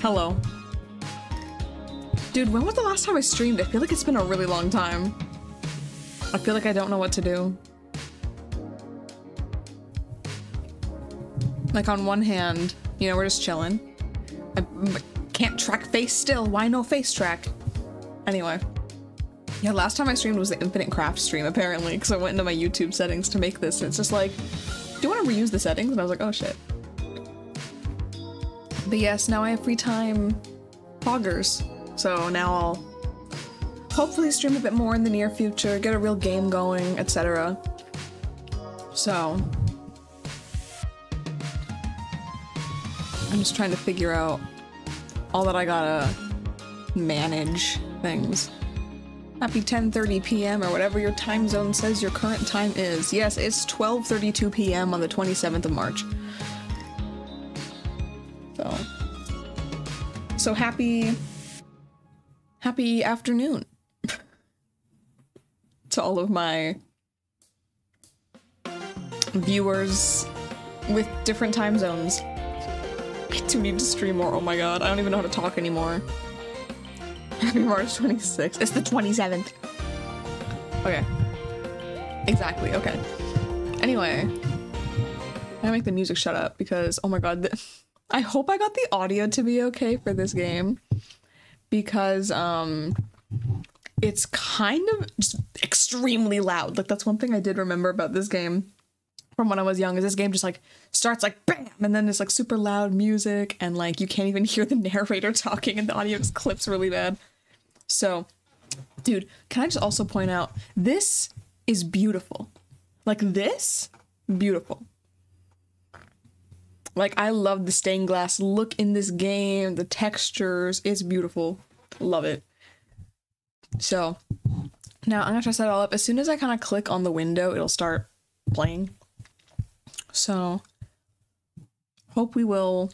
Hello. Dude, when was the last time I streamed? I feel like it's been a really long time. I feel like I don't know what to do. Like on one hand, you know, we're just chilling. I can't track face still. Why no face track? Anyway. Yeah, last time I streamed was the Infinite Craft stream, apparently, because I went into my YouTube settings to make this, and it's just like, do you want to reuse the settings? And I was like, oh shit. But yes, now I have free time poggers. So now I'll hopefully stream a bit more in the near future, get a real game going, etc. So I'm just trying to figure out all that I gotta manage things. Happy 10:30 p.m. or whatever your time zone says your current time is. Yes, it's 12:32 p.m. on the 27th of March. So happy happy afternoon to all of my viewers with different time zones. I do need to stream more. Oh my god, I don't even know how to talk anymore. Happy March 26th. It's the 27th. Okay. Exactly, okay. Anyway. I make the music shut up because, oh my god, I hope I got the audio to be okay for this game. Because, um, it's kind of extremely loud. Like, that's one thing I did remember about this game from when I was young is this game just like starts like bam and then there's like super loud music and like you can't even hear the narrator talking and the audio just clips really bad. So, dude, can I just also point out this is beautiful. Like this, beautiful. Like I love the stained glass look in this game, the textures, it's beautiful. Love it. So, now I'm gonna try to set it all up. As soon as I kind of click on the window, it'll start playing. So, hope we will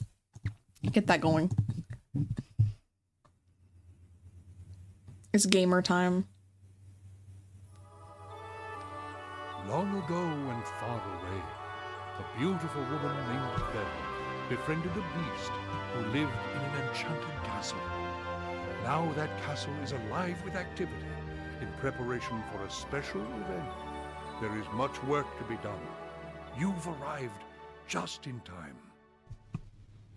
get that going. It's gamer time. Long ago and far away, beautiful woman named Belle befriended a beast who lived in an enchanted castle. Now that castle is alive with activity in preparation for a special event. There is much work to be done. You've arrived just in time.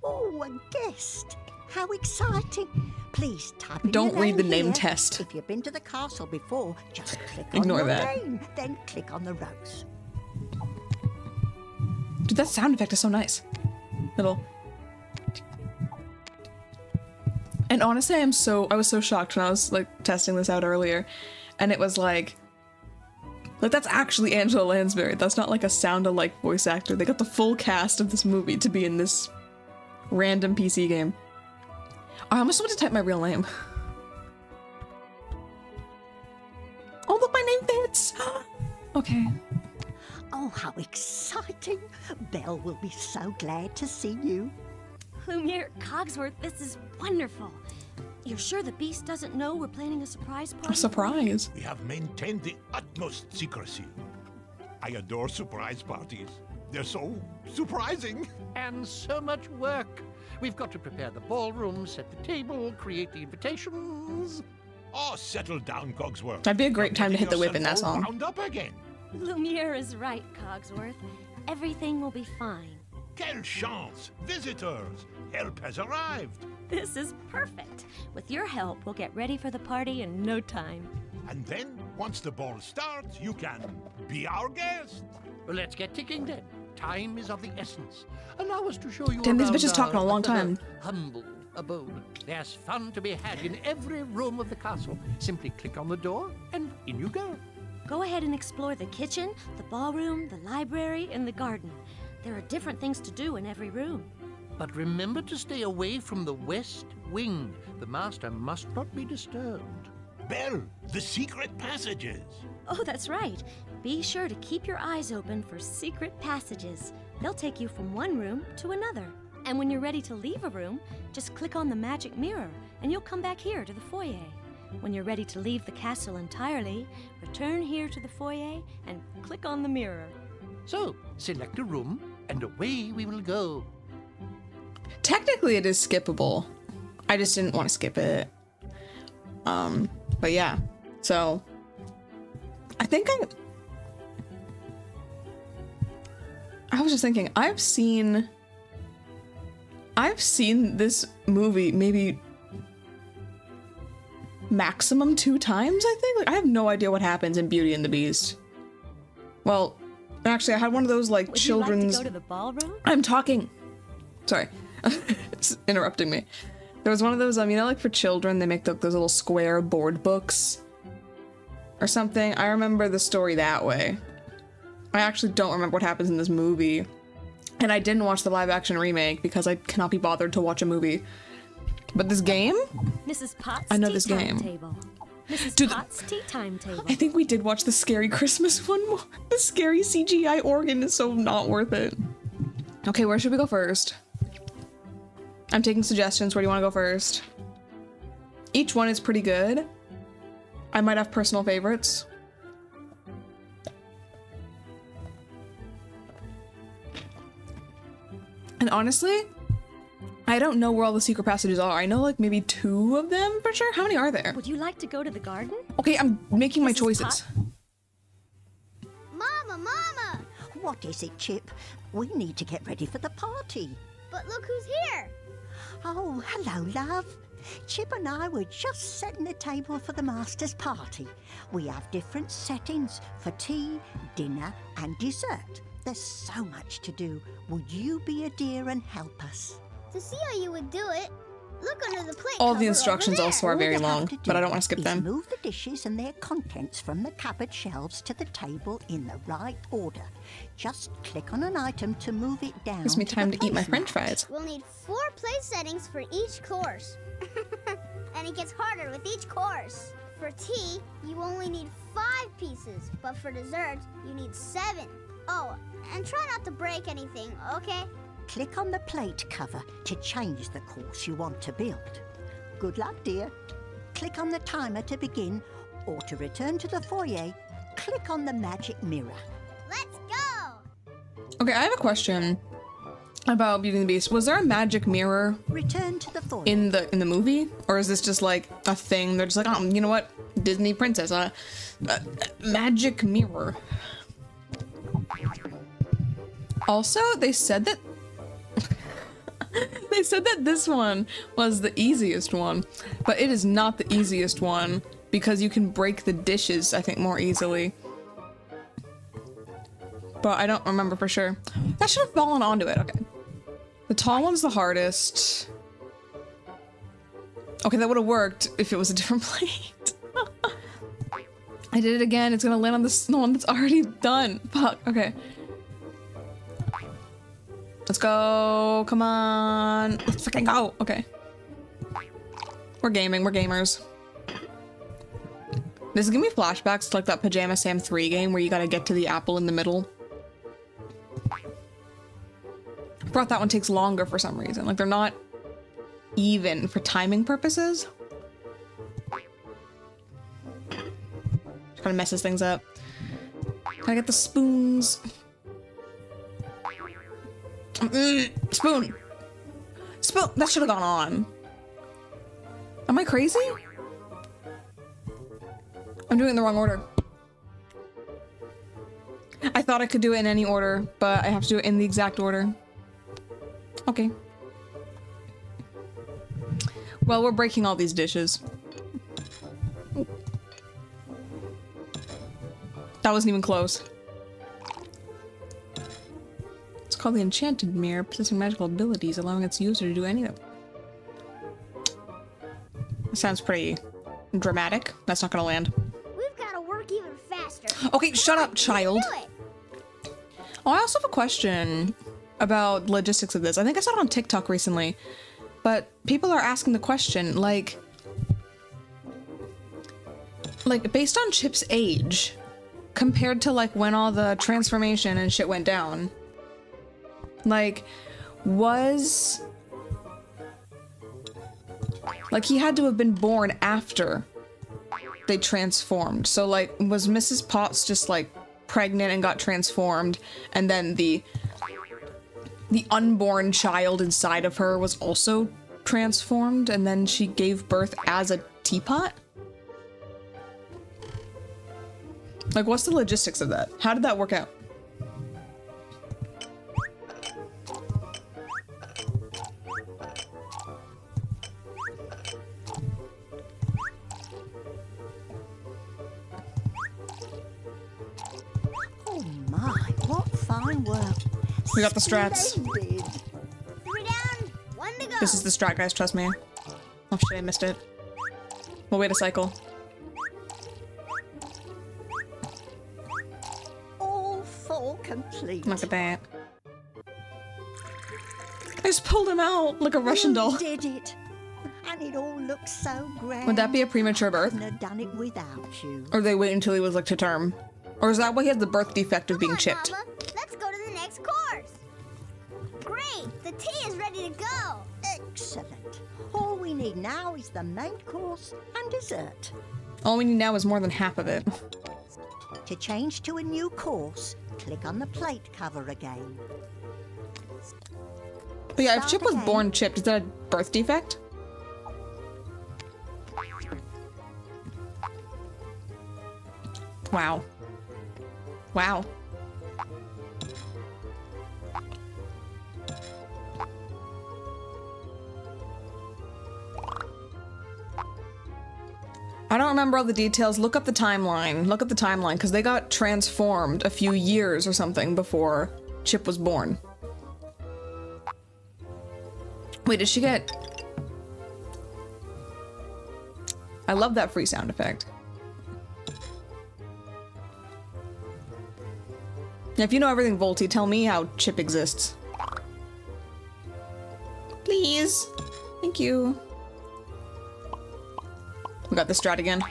Oh, a guest! How exciting! Please type in Don't read the name name here. test. If you've been to the castle before, just click Ignore on your that. name, then click on the rose. Dude, that sound effect is so nice. Little. And honestly, I'm so I was so shocked when I was like testing this out earlier, and it was like, like that's actually Angela Lansbury. That's not like a sound-alike voice actor. They got the full cast of this movie to be in this random PC game. I almost want to type my real name. Oh, look, my name fits. okay. Oh, how exciting! Belle will be so glad to see you. Lumiere, Cogsworth, this is wonderful. You're sure the beast doesn't know we're planning a surprise party? A surprise. We have maintained the utmost secrecy. I adore surprise parties. They're so surprising. And so much work. We've got to prepare the ballroom, set the table, create the invitations. Oh, settle down, Cogsworth. That'd be a great time to hit the whip in that song. Wound up again. Lumiere is right, Cogsworth. Everything will be fine. Quelle chance! Visitors! Help has arrived. This is perfect. With your help, we'll get ready for the party in no time. And then, once the ball starts, you can be our guest. Well, let's get ticking then. Time is of the essence. Allow us to show you Damn, this around bitch is talking a long time. Humble abode. There's fun to be had in every room of the castle. Simply click on the door, and in you go. Go ahead and explore the kitchen, the ballroom, the library, and the garden. There are different things to do in every room. But remember to stay away from the west wing. The master must not be disturbed. Belle, the secret passages. Oh, that's right. Be sure to keep your eyes open for secret passages. They'll take you from one room to another. And when you're ready to leave a room, just click on the magic mirror and you'll come back here to the foyer. When you're ready to leave the castle entirely, return here to the foyer and click on the mirror. So, select a room, and away we will go. Technically, it is skippable. I just didn't want to skip it. Um, but yeah. So I think I I was just thinking, I've seen I've seen this movie maybe maximum two times, I think. Like I have no idea what happens in Beauty and the Beast. Well, actually I had one of those like Would children's like to go to the ballroom? I'm talking. Sorry. it's interrupting me. There was one of those, um, you know, like for children, they make the, those little square board books or something. I remember the story that way. I actually don't remember what happens in this movie. And I didn't watch the live action remake because I cannot be bothered to watch a movie. But this game? Mrs. Potts' I know this game. table. Mrs. The- Potts' tea time table. I think we did watch the scary Christmas one more. The scary CGI organ is so not worth it. Okay, where should we go first? I'm taking suggestions. Where do you want to go first? Each one is pretty good. I might have personal favorites. And honestly, I don't know where all the secret passages are. I know like maybe two of them for sure. How many are there? Would you like to go to the garden? Okay, I'm making my choices. Mama, Mama! What is it, Chip? We need to get ready for the party. But look who's here! Oh, hello, love. Chip and I were just setting the table for the master's party. We have different settings for tea, dinner, and dessert. There's so much to do. Would you be a dear and help us? To see how you would do it, look under the plate. All the instructions also are All very long, to but I do don't want to skip them. Move the dishes and their contents from the cupboard shelves to the table in the right order. Just click on an item to move it down. Gives me time the to eat my french fries. We'll need four place settings for each course. and it gets harder with each course. For tea, you only need five pieces, but for dessert, you need seven. Oh, and try not to break anything, okay? Click on the plate cover to change the course you want to build. Good luck, dear. Click on the timer to begin, or to return to the foyer, click on the magic mirror. Let's go! Okay, I have a question about Beauty and the Beast. Was there a magic mirror Return to the foyer. in the in the movie, or is this just like a thing? They're just like, oh, you know what, Disney princess, uh, uh magic mirror. Also, they said that they said that this one was the easiest one, but it is not the easiest one because you can break the dishes, I think, more easily. But I don't remember for sure. That should have fallen onto it. Okay. The tall one's the hardest. Okay, that would have worked if it was a different plate. I did it again. It's gonna land on the one that's already done. Fuck. Okay. Let's go. Come on. Let's fucking go. Okay. We're gaming. We're gamers. This is giving me flashbacks to like that Pajama Sam 3 game where you gotta get to the apple in the middle. I that one takes longer for some reason. Like they're not even for timing purposes. Kind of messes things up. Can I get the spoons? Mm, spoon. Spoon. That should have gone on. Am I crazy? I'm doing the wrong order. I thought I could do it in any order, but I have to do it in the exact order. Okay. Well, we're breaking all these dishes. That wasn't even close. Called the Enchanted Mirror, possessing magical abilities, allowing its user to do any of them. Sounds pretty dramatic. That's not gonna land. We've got to work even faster. Okay, shut up, child. Oh, I also have a question about logistics of this. I think I saw it on TikTok recently, but people are asking the question like, like based on Chip's age, compared to like when all the transformation and shit went down, like, was like he had to have been born after they transformed. So like was Mrs. Potts just like pregnant and got transformed and then the the unborn child inside of her was also transformed and then she gave birth as a teapot? Like, what's the logistics of that? How did that work out? Fine work. We got the strats. Splendid. Three down, one to go. This is the strat, guys, trust me. Oh shit, I missed it. We'll wait a cycle. All four complete. Look at that. I just pulled him out like a Russian doll. did it. And it all looks so grand. Would that be a premature birth? Have done it without you. Or they wait until he was like to term? Or is that why he has the birth defect of Come being on, chipped? Mama. Next course. Great, the tea is ready to go. Excellent. All we need now is the main course and dessert. All we need now is more than half of it. To change to a new course, click on the plate cover again. But yeah, if Start Chip was born chipped, is that a birth defect? Wow. Wow. I don't remember all the details. Look up the timeline. Look up the timeline because they got transformed a few years or something before Chip was born. Wait, did she get... I love that free sound effect. Now, if you know everything Volty, tell me how Chip exists. Please. Thank you. We got the strat again.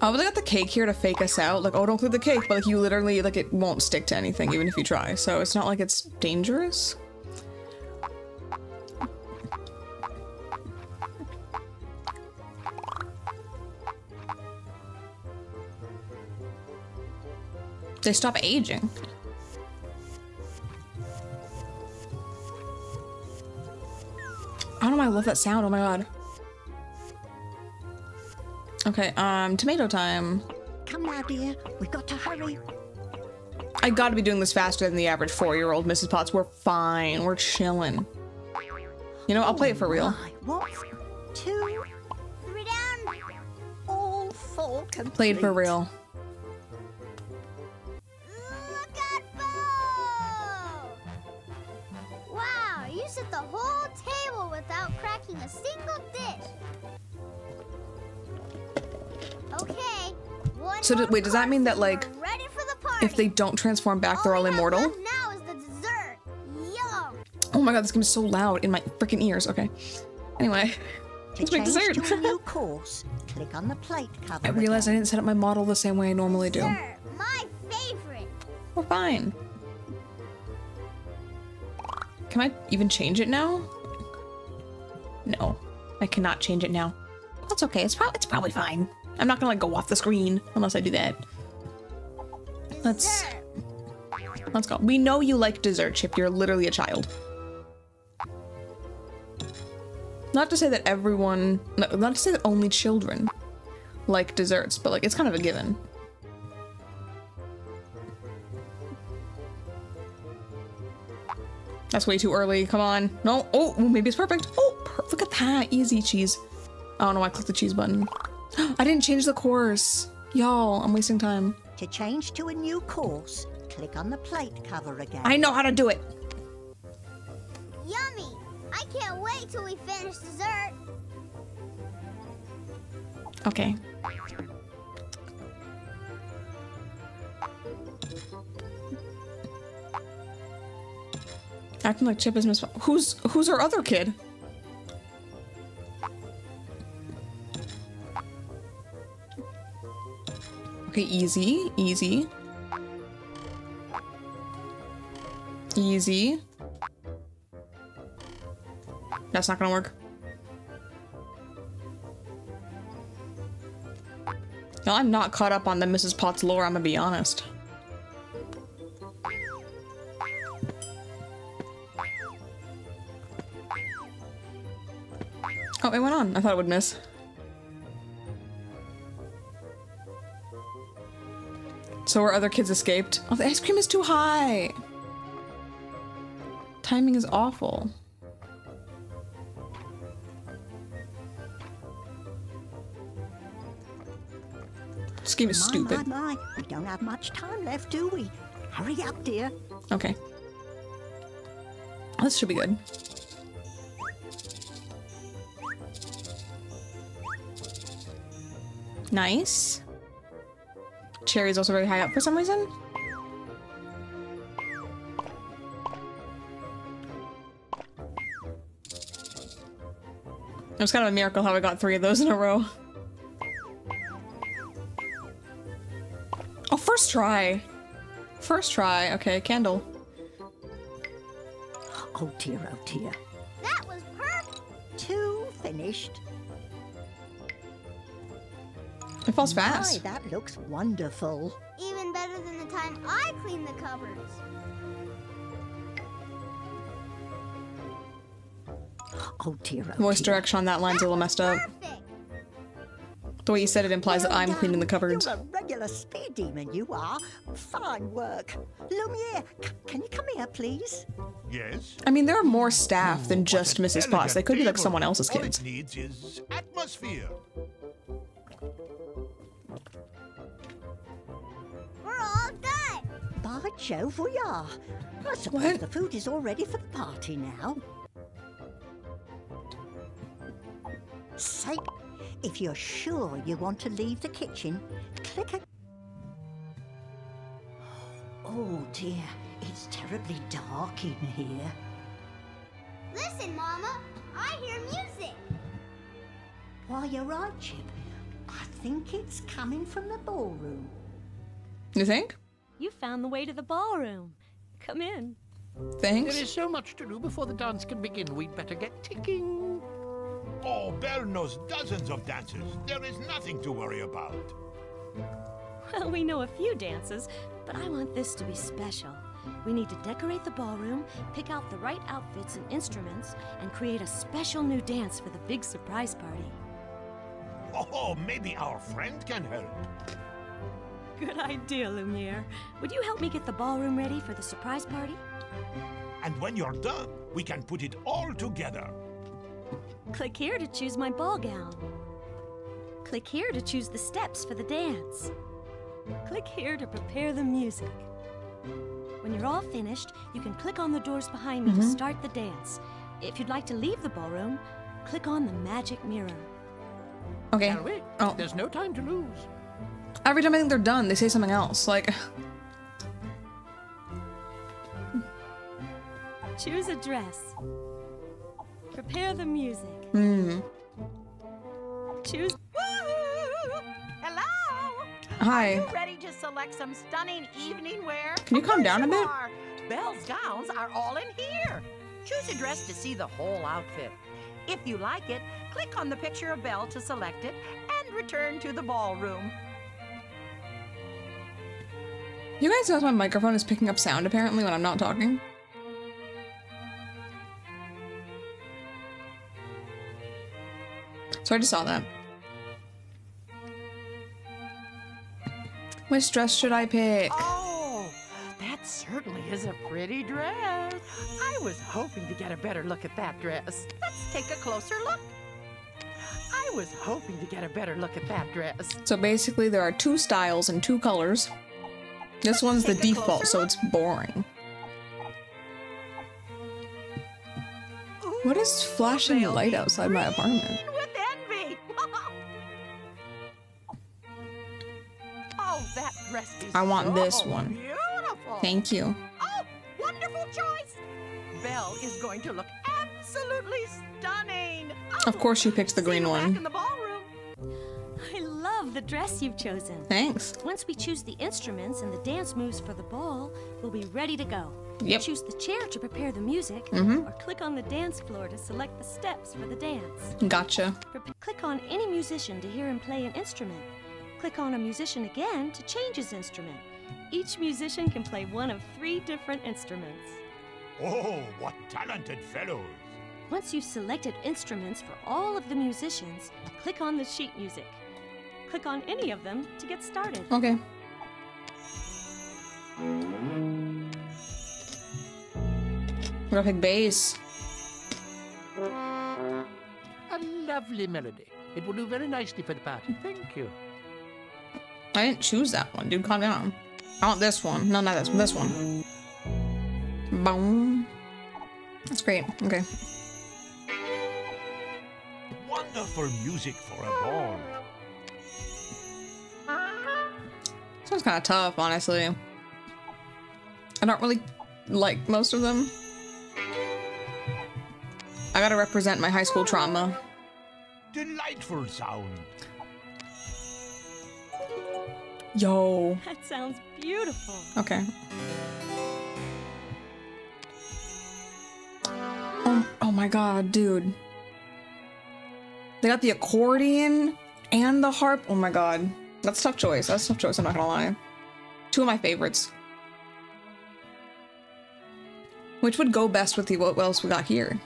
Oh, but they got the cake here to fake us out. Like, oh, don't click the cake, but like you literally, like it won't stick to anything even if you try. So it's not like it's dangerous. They stop aging. I don't know why I love that sound. Oh my god. Okay, um, tomato time. Come now, dear. We've got to hurry. I gotta be doing this faster than the average four-year-old, Mrs. Potts. We're fine. We're chilling. You know, I'll play it for real. What? Two, Three down. all four complete. Played for real. So do- wait, does that mean that, like, ready for the party. If they don't transform back, they're all we immortal? Now is the dessert. Yum. Oh my god, this game is so loud in my freaking ears. Okay. Anyway, To let's make change dessert. to a new course, click on the plate cover. I realized I didn't set up my model the same way I normally do. Dessert, my favorite. We're fine. Can I even change it now? No, I cannot change it now. That's okay. It's probably it's probably fine. I'm not gonna like go off the screen unless I do that. Let's let's go. We know you like dessert, Chip. You're literally a child. Not to say that everyone, no, not to say that only children like desserts, but like it's kind of a given. That's way too early. Come on. No. Oh, maybe it's perfect. Oh, per look at that. Easy cheese. I don't know why I clicked the cheese button. I didn't change the course. Y'all, I'm wasting time. To change to a new course, click on the plate cover again. I know how to do it. Yummy. I can't wait till we finish dessert. Okay. Acting like Chip is Miss. Who's who's our other kid? Okay, easy, easy. Easy. That's not gonna work. No, I'm not caught up on the Mrs. Potts lore, I'm gonna be honest. Oh, it went on. I thought it would miss. So our other kids escaped. Oh, the ice cream is too high. Timing is awful. This game is My, stupid. My, my, we don't have much time left, do we? Hurry up, dear. Okay. This should be good. Nice. Cherry's also very high up for some reason. It was kind of a miracle how I got three of those in a row. Oh, first try. First try. Okay, candle. Oh dear, oh dear. That was perfect. Two finished. It falls My, fast. that looks wonderful. Even better than the time I cleaned the cupboards. Oh dear, oh Voice dear. direction on that line's a little messed up. Perfect. The way you said it implies that I'm cleaning the done. cupboards. You're a regular speed demon, you are. Fine work. Lumiere, c- can you come here, please? Yes? I mean, there are more staff than just Mrs. Potts. They could be like someone else's All kids. it needs is atmosphere. By Jove, we are. I suppose What? the food is all ready for the party now. Say, if you're sure you want to leave the kitchen, click a... Oh dear, it's terribly dark in here. Listen, Mama. I hear music. Why, you're right, Chip. I think it's coming from the ballroom. You think? You found the way to the ballroom. Come in. There Thanks. is so much to do before the dance can begin. We'd better get ticking. Oh, Belle knows dozens of dances. There is nothing to worry about. Well, we know a few dances, but I want this to be special. We need to decorate the ballroom, pick out the right outfits and instruments, and create a special new dance for the big surprise party. Oh, maybe our friend can help. Good idea, Lumiere. Would you help me get the ballroom ready for the surprise party? And when you're done, we can put it all together. Click here to choose my ball gown. Click here to choose the steps for the dance. Click here to prepare the music. When you're all finished, you can click on the doors behind me to mm-hmm. start the dance. If you'd like to leave the ballroom, click on the magic mirror. Okay. Shall we? Oh. There's no time to lose. Every time I think they're done, they say something else. Like, Choose a dress. Prepare the music. hmm. Choose. Hello? Hi. You ready to select some stunning evening wear? Can you calm down a bit? are. Belle's gowns are all in here. Choose a dress to see the whole outfit. If you like it, click on the picture of Belle to select it and return to the ballroom. You guys notice my microphone is picking up sound apparently when I'm not talking? So I just saw that. Which dress should I pick? Oh, that certainly is a pretty dress. I was hoping to get a better look at that dress. Let's take a closer look. I was hoping to get a better look at that dress. So basically there are two styles and two colors. This one's the default, so it's boring. What is flashing They'll light outside my apartment? With envy. oh, that dress is I want this one. Beautiful. Thank you. Oh, wonderful choice. Belle is going to look absolutely stunning. Of course you picked the green one. The dress you've chosen. Thanks. Once we choose the instruments and the dance moves for the ball, we'll be ready to go. Yep. Choose the chair to prepare the music, Mhm. or click on the dance floor to select the steps for the dance. Gotcha. Prep- click on any musician to hear him play an instrument. Click on a musician again to change his instrument. Each musician can play one of three different instruments. Oh, what talented fellows. Once you've selected instruments for all of the musicians, click on the sheet music. Click on any of them to get started. Okay. We're gonna pick bass. A lovely melody. It will do very nicely for the party. Thank you. I didn't choose that one, dude. Calm down. I want this one. No, not this one. This one. Boom. That's great. Okay. Wonderful music for a ball. This one's kind of tough, honestly. I don't really like most of them. I gotta represent my high school trauma. Delightful sound. Yo. That sounds beautiful. Okay. Oh, oh my god, dude. They got the accordion and the harp. Oh my god. That's a tough choice. That's a tough choice, I'm not gonna lie. Two of my favorites. Which would go best with the what else we got here?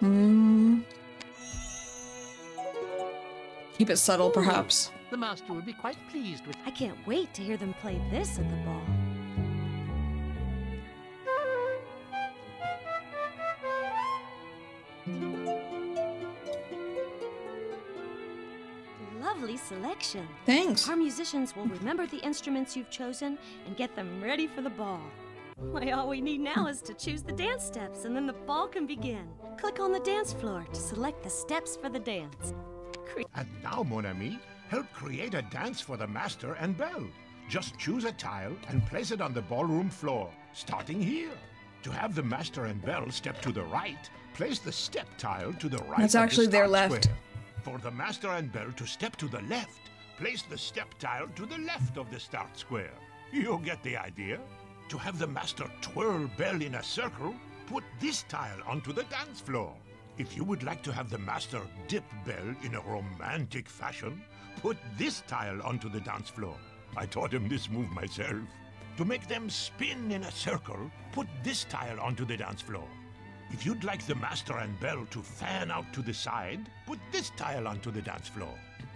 Hmm. Keep it subtle, perhaps. The master would be quite pleased with I can't wait to hear them play this at the ball. Lovely selection. Thanks. Our musicians will remember the instruments you've chosen and get them ready for the ball. Why, all we need now is to choose the dance steps and then the ball can begin. Click on the dance floor to select the steps for the dance. Cre- And now, mon ami, help create a dance for the master and belle. Just choose a tile and place it on the ballroom floor, starting here. To have the master and belle step to the right, place the step tile to the right. That's of the actually their start left. square. For the master and Belle to step to the left, place the step tile to the left of the start square. You get the idea. To have the master twirl Belle in a circle, put this tile onto the dance floor. If you would like to have the master dip Belle in a romantic fashion, put this tile onto the dance floor. I taught him this move myself. To make them spin in a circle, put this tile onto the dance floor. If you'd like the master and Belle to fan out to the side, put this tile onto the dance floor.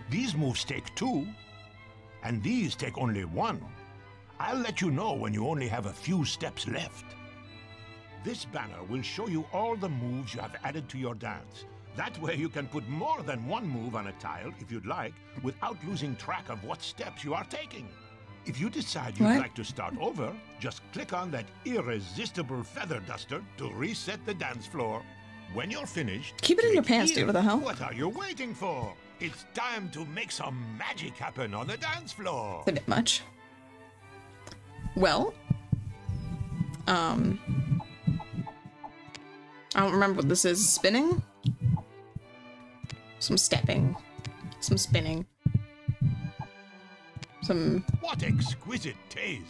These moves take two, and these take only one. I'll let you know when you only have a few steps left. This banner will show you all the moves you have added to your dance. That way you can put more than one move on a tile, if you'd like, without losing track of what steps you are taking. If you decide you'd What? like to start over, just click on that irresistible feather duster to reset the dance floor. When you're finished, Keep it in your pants, dude. What the hell? What are you waiting for? It's time to make some magic happen on the dance floor. a bit much. Well, um, I don't remember what this is. Spinning? Some stepping. Some spinning. Some. What exquisite taste!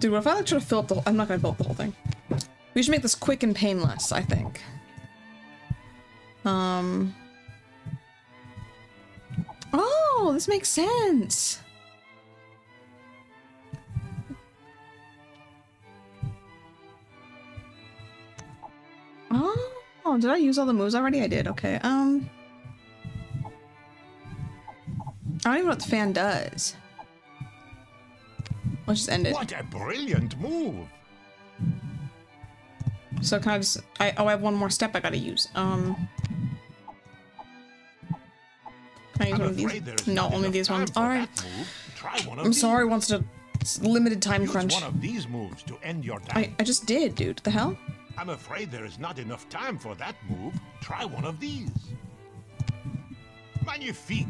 Dude, what if I like try to fill up the whole. I'm not gonna fill up the whole thing. We should make this quick and painless, I think. Um. Oh, this makes sense. Oh, did I use all the moves already? I did. Okay. Um. I don't even know what the fan does. Let's just end it. What a brilliant move! So can I just? I oh, I have one more step I gotta use. Um. Can I use I'm one of these? No, only these ones. All right. that move. Try one I'm these. sorry. Once a limited time Use crunch. one of these moves to end your dance. I I just did, dude. The hell? I'm afraid there is not enough time for that move. Try one of these. Magnifique!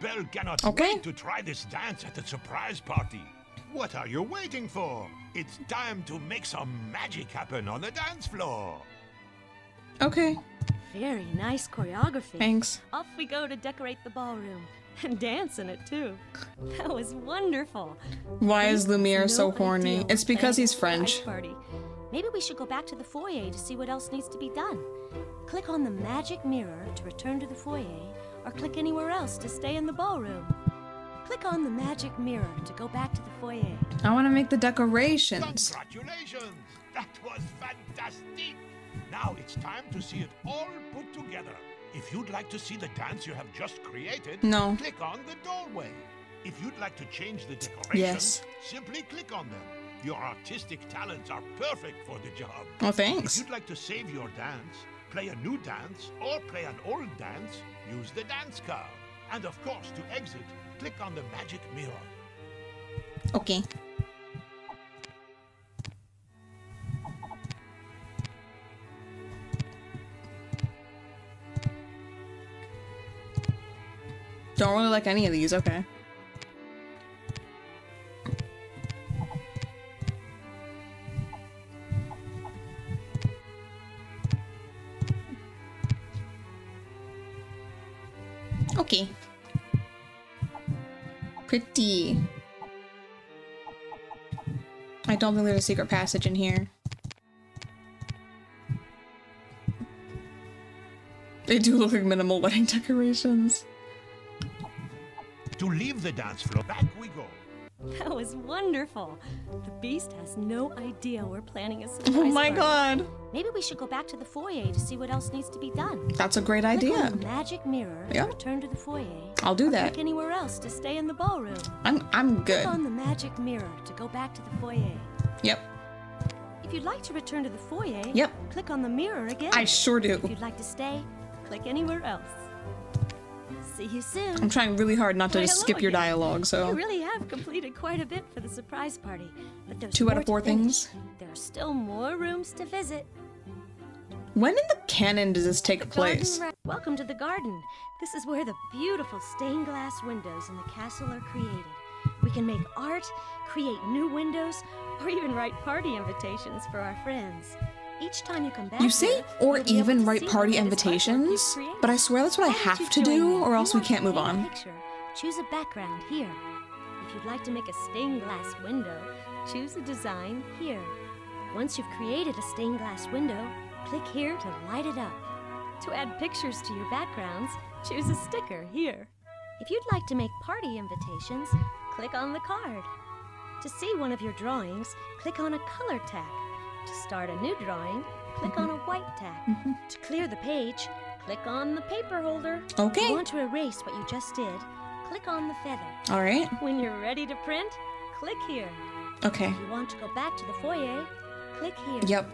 Belle cannot Okay. wait to try this dance at the surprise party. What are you waiting for? It's time to make some magic happen on the dance floor. Okay. Very nice choreography. Thanks. Off we go to decorate the ballroom. And dance in it too. That was wonderful. Why is Lumiere No so horny? ideal It's because he's French. Party. Maybe we should go back to the foyer to see what else needs to be done. Click on the magic mirror to return to the foyer, or click anywhere else to stay in the ballroom. Click on the magic mirror to go back to the foyer. I want to make the decorations. Congratulations! That was fantastic! Now it's time to see it all put together. If you'd like to see the dance you have just created, No. click on the doorway. If you'd like to change the decorations, Yes. simply click on them. Your artistic talents are perfect for the job. Oh, thanks. If you'd like to save your dance, play a new dance, or play an old dance, use the dance card. And of course, to exit, click on the magic mirror. Okay. Don't really like any of these, okay. Okay. Pretty. I don't think there's a secret passage in here. They do look like minimal wedding decorations. To leave the dance floor, back we go. That was wonderful. The beast has no idea we're planning a surprise Oh my party. god. Maybe we should go back to the foyer to see what else needs to be done. That's a great Click idea. magic mirror Yeah. return to the foyer. I'll do that. Click anywhere else to stay in the ballroom. I'm I'm good. Click on the magic mirror to go back to the foyer. Yep. If you'd like to return to the foyer, Yep. click on the mirror again. I sure do. If you'd like to stay, click anywhere else. See you soon. I'm trying really hard not to Why, just hello skip your again. dialogue, You so really have completed quite a bit for the surprise party. But there's Two out of four things? There are still more rooms to visit. when in the canon does this take place? Welcome to the garden. This is where the beautiful stained glass windows in the castle are created. We can make art, create new windows, or even write party invitations for our friends. Each time you come back, You say or you'll be able even write party latest artwork you've invitations, but I swear that's what I have to do, or else we can't move on. Choose a background here. If you'd like to make a stained glass window, choose a design here. Once you've created a stained glass window, click here to light it up. To add pictures to your backgrounds, choose a sticker here. If you'd like to make party invitations, click on the card. To see one of your drawings, click on a color tack. To start a new drawing, click on a white tack. To clear the page, click on the paper holder. If Okay. you want to erase what you just did, click on the feather. All right. When you're ready to print, click here. Okay. If you want to go back to the foyer, click here. Yep.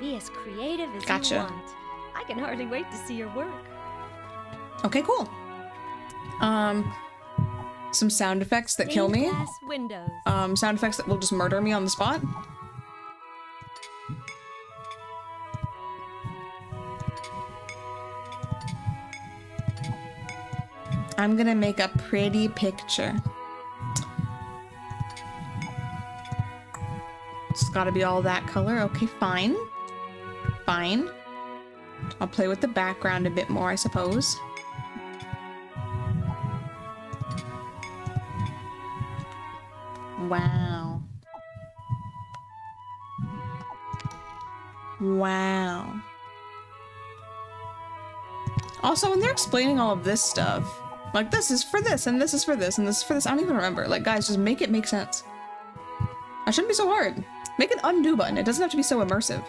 Be as creative as Gotcha. you want. I can hardly wait to see your work. Okay, cool. Um, some sound effects that kill me. Windows. Um, sound effects that will just murder me on the spot. I'm gonna make a pretty picture. It's gotta be all that color. Okay, fine. Fine. I'll play with the background a bit more, I suppose. Wow. Wow. Also, when they're explaining all of this stuff, like this is for this, and this is for this, and this is for this, I don't even remember. Like, guys, just make it make sense. I shouldn't be so hard. Make an undo button. It doesn't have to be so immersive.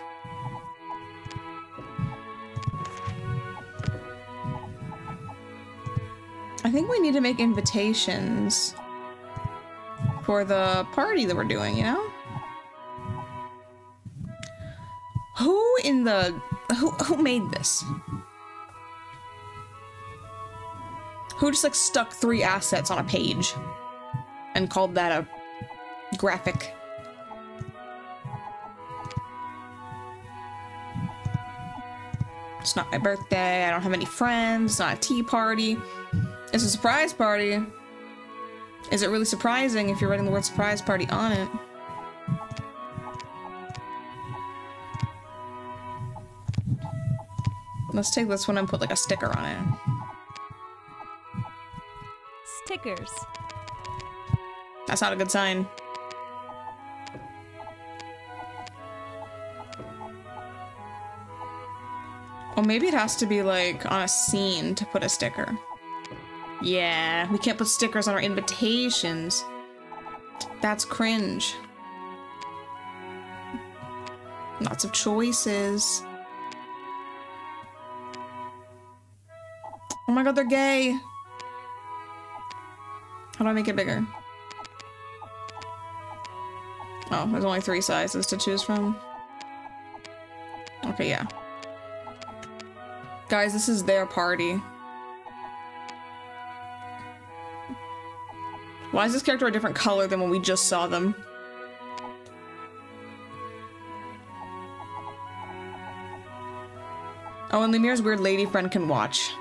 I think we need to make invitations for the party that we're doing, you know? Who in the who who made this? Who just like stuck three assets on a page and called that a graphic? It's not my birthday. I don't have any friends. It's not a tea party. It's a surprise party. Is it really surprising if you're writing the word surprise party on it? Let's take this one and put like a sticker on it. Stickers. That's not a good sign. Or maybe it has to be like on a scene to put a sticker. Yeah, we can't put stickers on our invitations. That's cringe. Lots of choices. Oh my god, they're gay. How do I make it bigger? Oh, there's only three sizes to choose from. Okay, yeah. Guys, this is their party. Why is this character a different color than when we just saw them? Oh, and Lumiere's weird lady friend can watch.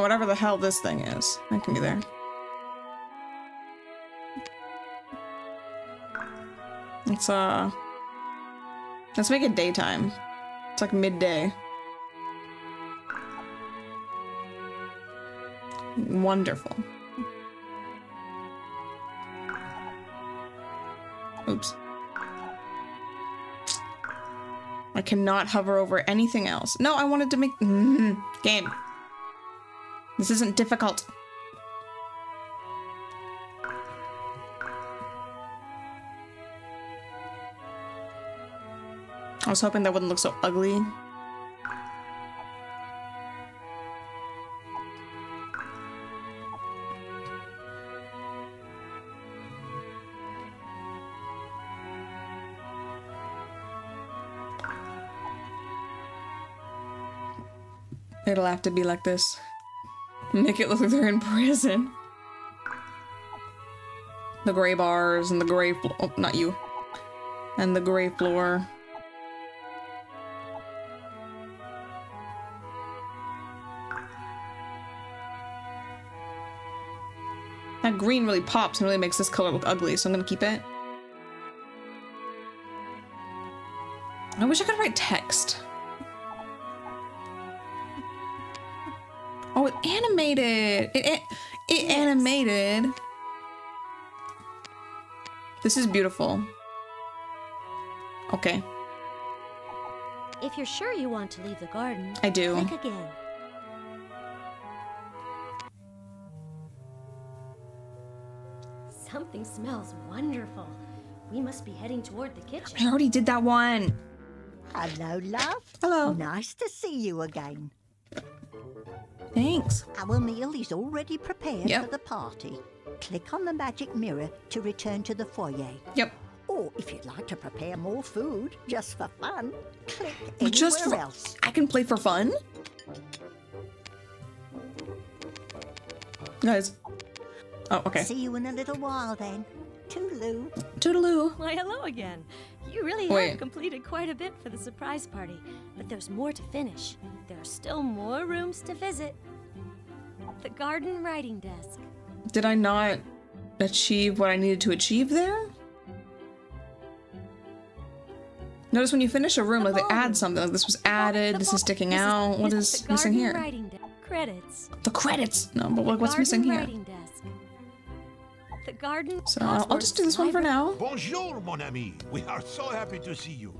Whatever the hell this thing is. That can be there. Let's, uh... Let's make it daytime. It's like midday. Wonderful. Oops. I cannot hover over anything else. No, I wanted to make... Game. This isn't difficult. I was hoping that wouldn't look so ugly. It'll have to be like this. Make it look like they're in prison. The gray bars and the gray floor. Oh, not you. And the gray floor. That green really pops and really makes this color look ugly, so I'm gonna keep it. I wish I could write text. This is beautiful. Okay, If you're sure you want to leave the garden, I do. click again. Something smells wonderful. We must be heading toward the kitchen. I already did that one. Hello, love. Hello. Nice to see you again. Thanks. Our meal is already prepared Yep. for the party. Click on the magic mirror to return to the foyer. Yep. Or if you'd like to prepare more food just for fun, click anywhere Just for else. I can play for fun. Guys. Oh, okay. See you in a little while then. Toodaloo. Toodaloo. Why, hello again. You really Wait. have completed quite a bit for the surprise party, but there's more to finish. There are still more rooms to visit. The garden writing desk. Did I not achieve what I needed to achieve there? Notice when you finish a room, like they add um, something. Like this was added. This is sticking This out. What this is missing here? Writing. Credits. The credits. No, but like, what's missing here? The garden. So I'll, I'll just do this one for now. Bonjour, mon ami. We are so happy to see you.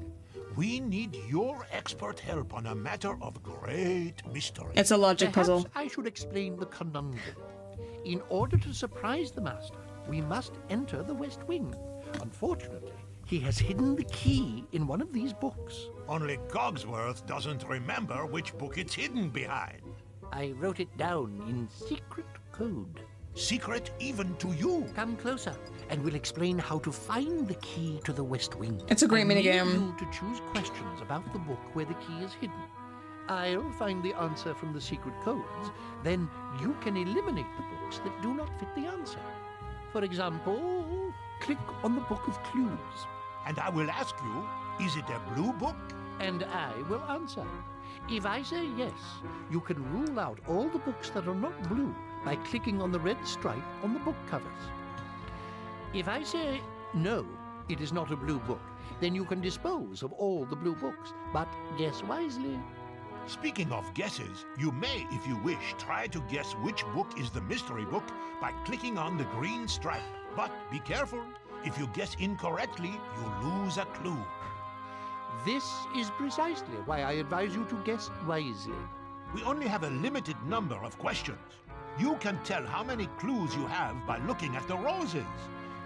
We need your expert help on a matter of great mystery. It's a logic Perhaps puzzle. I should explain the conundrum. In order to surprise the master, we must enter the West Wing. Unfortunately, he has hidden the key in one of these books. Only Cogsworth doesn't remember which book it's hidden behind. I wrote it down in secret code. Secret even to you. Come closer, and we'll explain how to find the key to the West Wing. It's a great I need minigame. you to choose questions about the book where the key is hidden. I'll find the answer from the secret codes. Then you can eliminate the books that do not fit the answer. For example, click on the Book of Clues, And I will ask you, is it a blue book? and I will answer. If I say yes, you can rule out all the books that are not blue by clicking on the red stripe on the book covers. If I say no, it is not a blue book, then you can dispose of all the blue books, but guess wisely. Speaking of guesses, you may, if you wish, try to guess which book is the mystery book by clicking on the green stripe. But be careful, If you guess incorrectly, you lose a clue. This is precisely why I advise you to guess wisely. We only have a limited number of questions. You can tell how many clues you have by looking at the roses.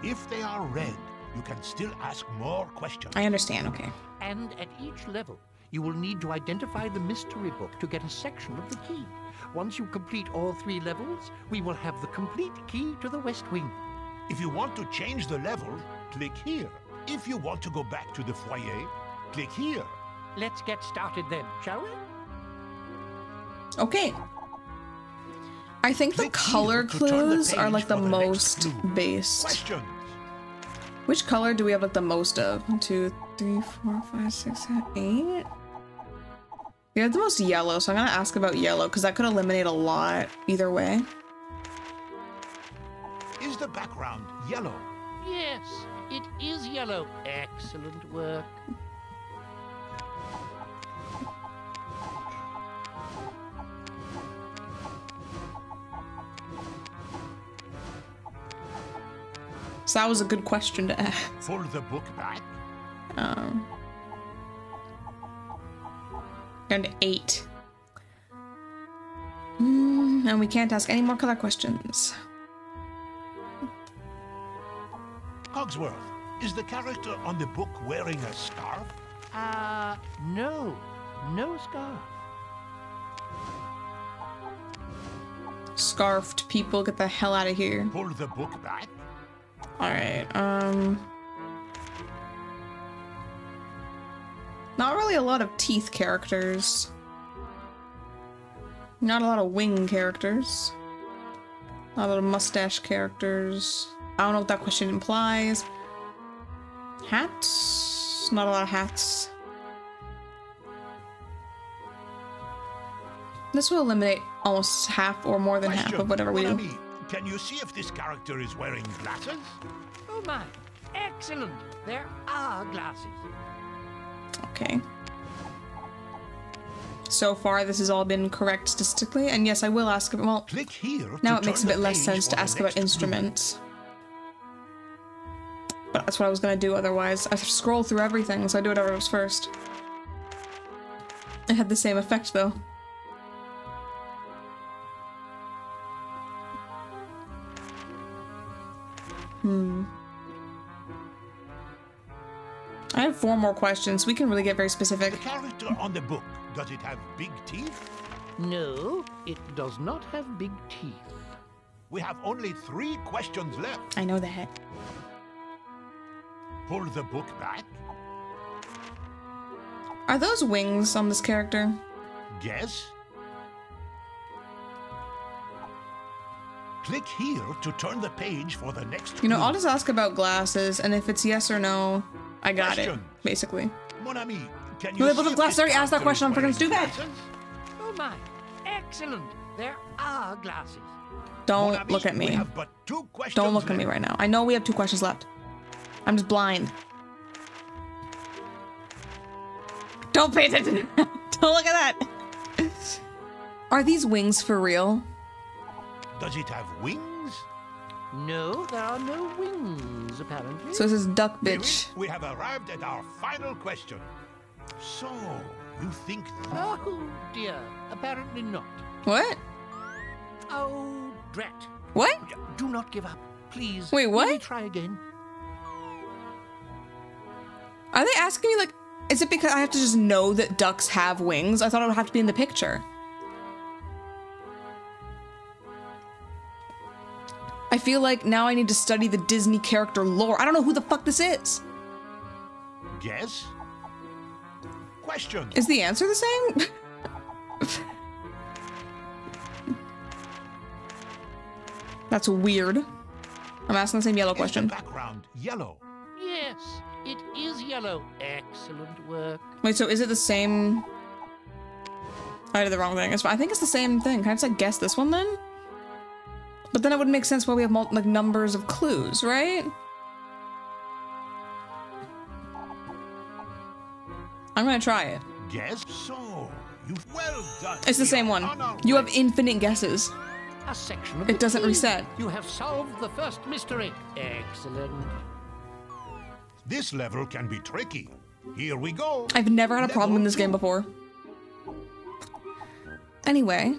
If they are red, you can still ask more questions. I understand, okay. And at each level, you will need to identify the mystery book to get a section of the key. Once you complete all three levels, we will have the complete key to the West Wing. If you want to change the level, click here. If you want to go back to the foyer, click here. Let's get started then, shall we? Okay. I think the Click here color to turn the clues are like the the most clue. based. Questions. Which color do we have like the most of? One, two, three, four, five, six, seven, eight? We have the most yellow, so I'm gonna ask about yellow because that could eliminate a lot either way. Is the background yellow? Yes, it is yellow. Excellent work. So that was a good question to ask. Pull the book back. Um, and eight. Mm, and we can't ask any more color questions. Cogsworth, is the character on the book wearing a scarf? Uh, no. No scarf. Scarfed people, get the hell out of here. Pull the book back. Alright, um. Not really a lot of teeth characters. Not a lot of wing characters. Not a lot of mustache characters. I don't know what that question implies. Hats? Not a lot of hats. This will eliminate almost half or more than half of whatever we do. Monami, Can you see if this character is wearing glasses? Oh my. Excellent. There are glasses. Okay. So far, this has all been correct statistically, and yes, I will ask about. Well, Click here. now it makes a bit less sense to ask about instruments. But that's what I was gonna do otherwise. I scroll through everything, so I do whatever was first. It had the same effect though. Hmm. I have four more questions. We can really get very specific. The character on the book, does it have big teeth? No, it does not have big teeth. We have only three questions left. I know that. Pull the book back. Are those wings on this character? Guess. Click here to turn the page for the next You know, clue. I'll just ask about glasses, and if it's yes or no, I got it. Basically. Mon ami, can you they both see have if glasses. this I already asked that question. I'm freaking stupid. Oh my. Excellent. There are glasses. Don't ami, look at me. but two Don't look at me right now. I know we have two questions left. I'm just blind. Don't pay attention. Don't look at that. Are these wings for real? Does it have wings? No, there are no wings, apparently. So this is duck bitch. We have arrived at our final question. So, you think Oh dear. Apparently not. What? Oh, drat. What? Do not give up, please. Wait, Let me what? try again. Are they asking me like is it because I have to just know that ducks have wings? I thought it would have to be in the picture. I feel like now I need to study the Disney character lore. I don't know who the fuck this is. guess? Question. Is the answer the same? That's weird. I'm asking the same yellow Is question. background yellow? Yes, it is yellow. Excellent work. Wait, so is it the same? I did the wrong thing. I think it's the same thing. Can I just like guess this one then? But then it would make sense why we have mul- like numbers of clues, right? I'm gonna try it. Guess? So, you well done. It's the same one. on You have infinite guesses. A section of It doesn't key. reset. You have solved the first mystery. Excellent. This level can be tricky. Here we go. I've never had a problem in Level this game before. Anyway.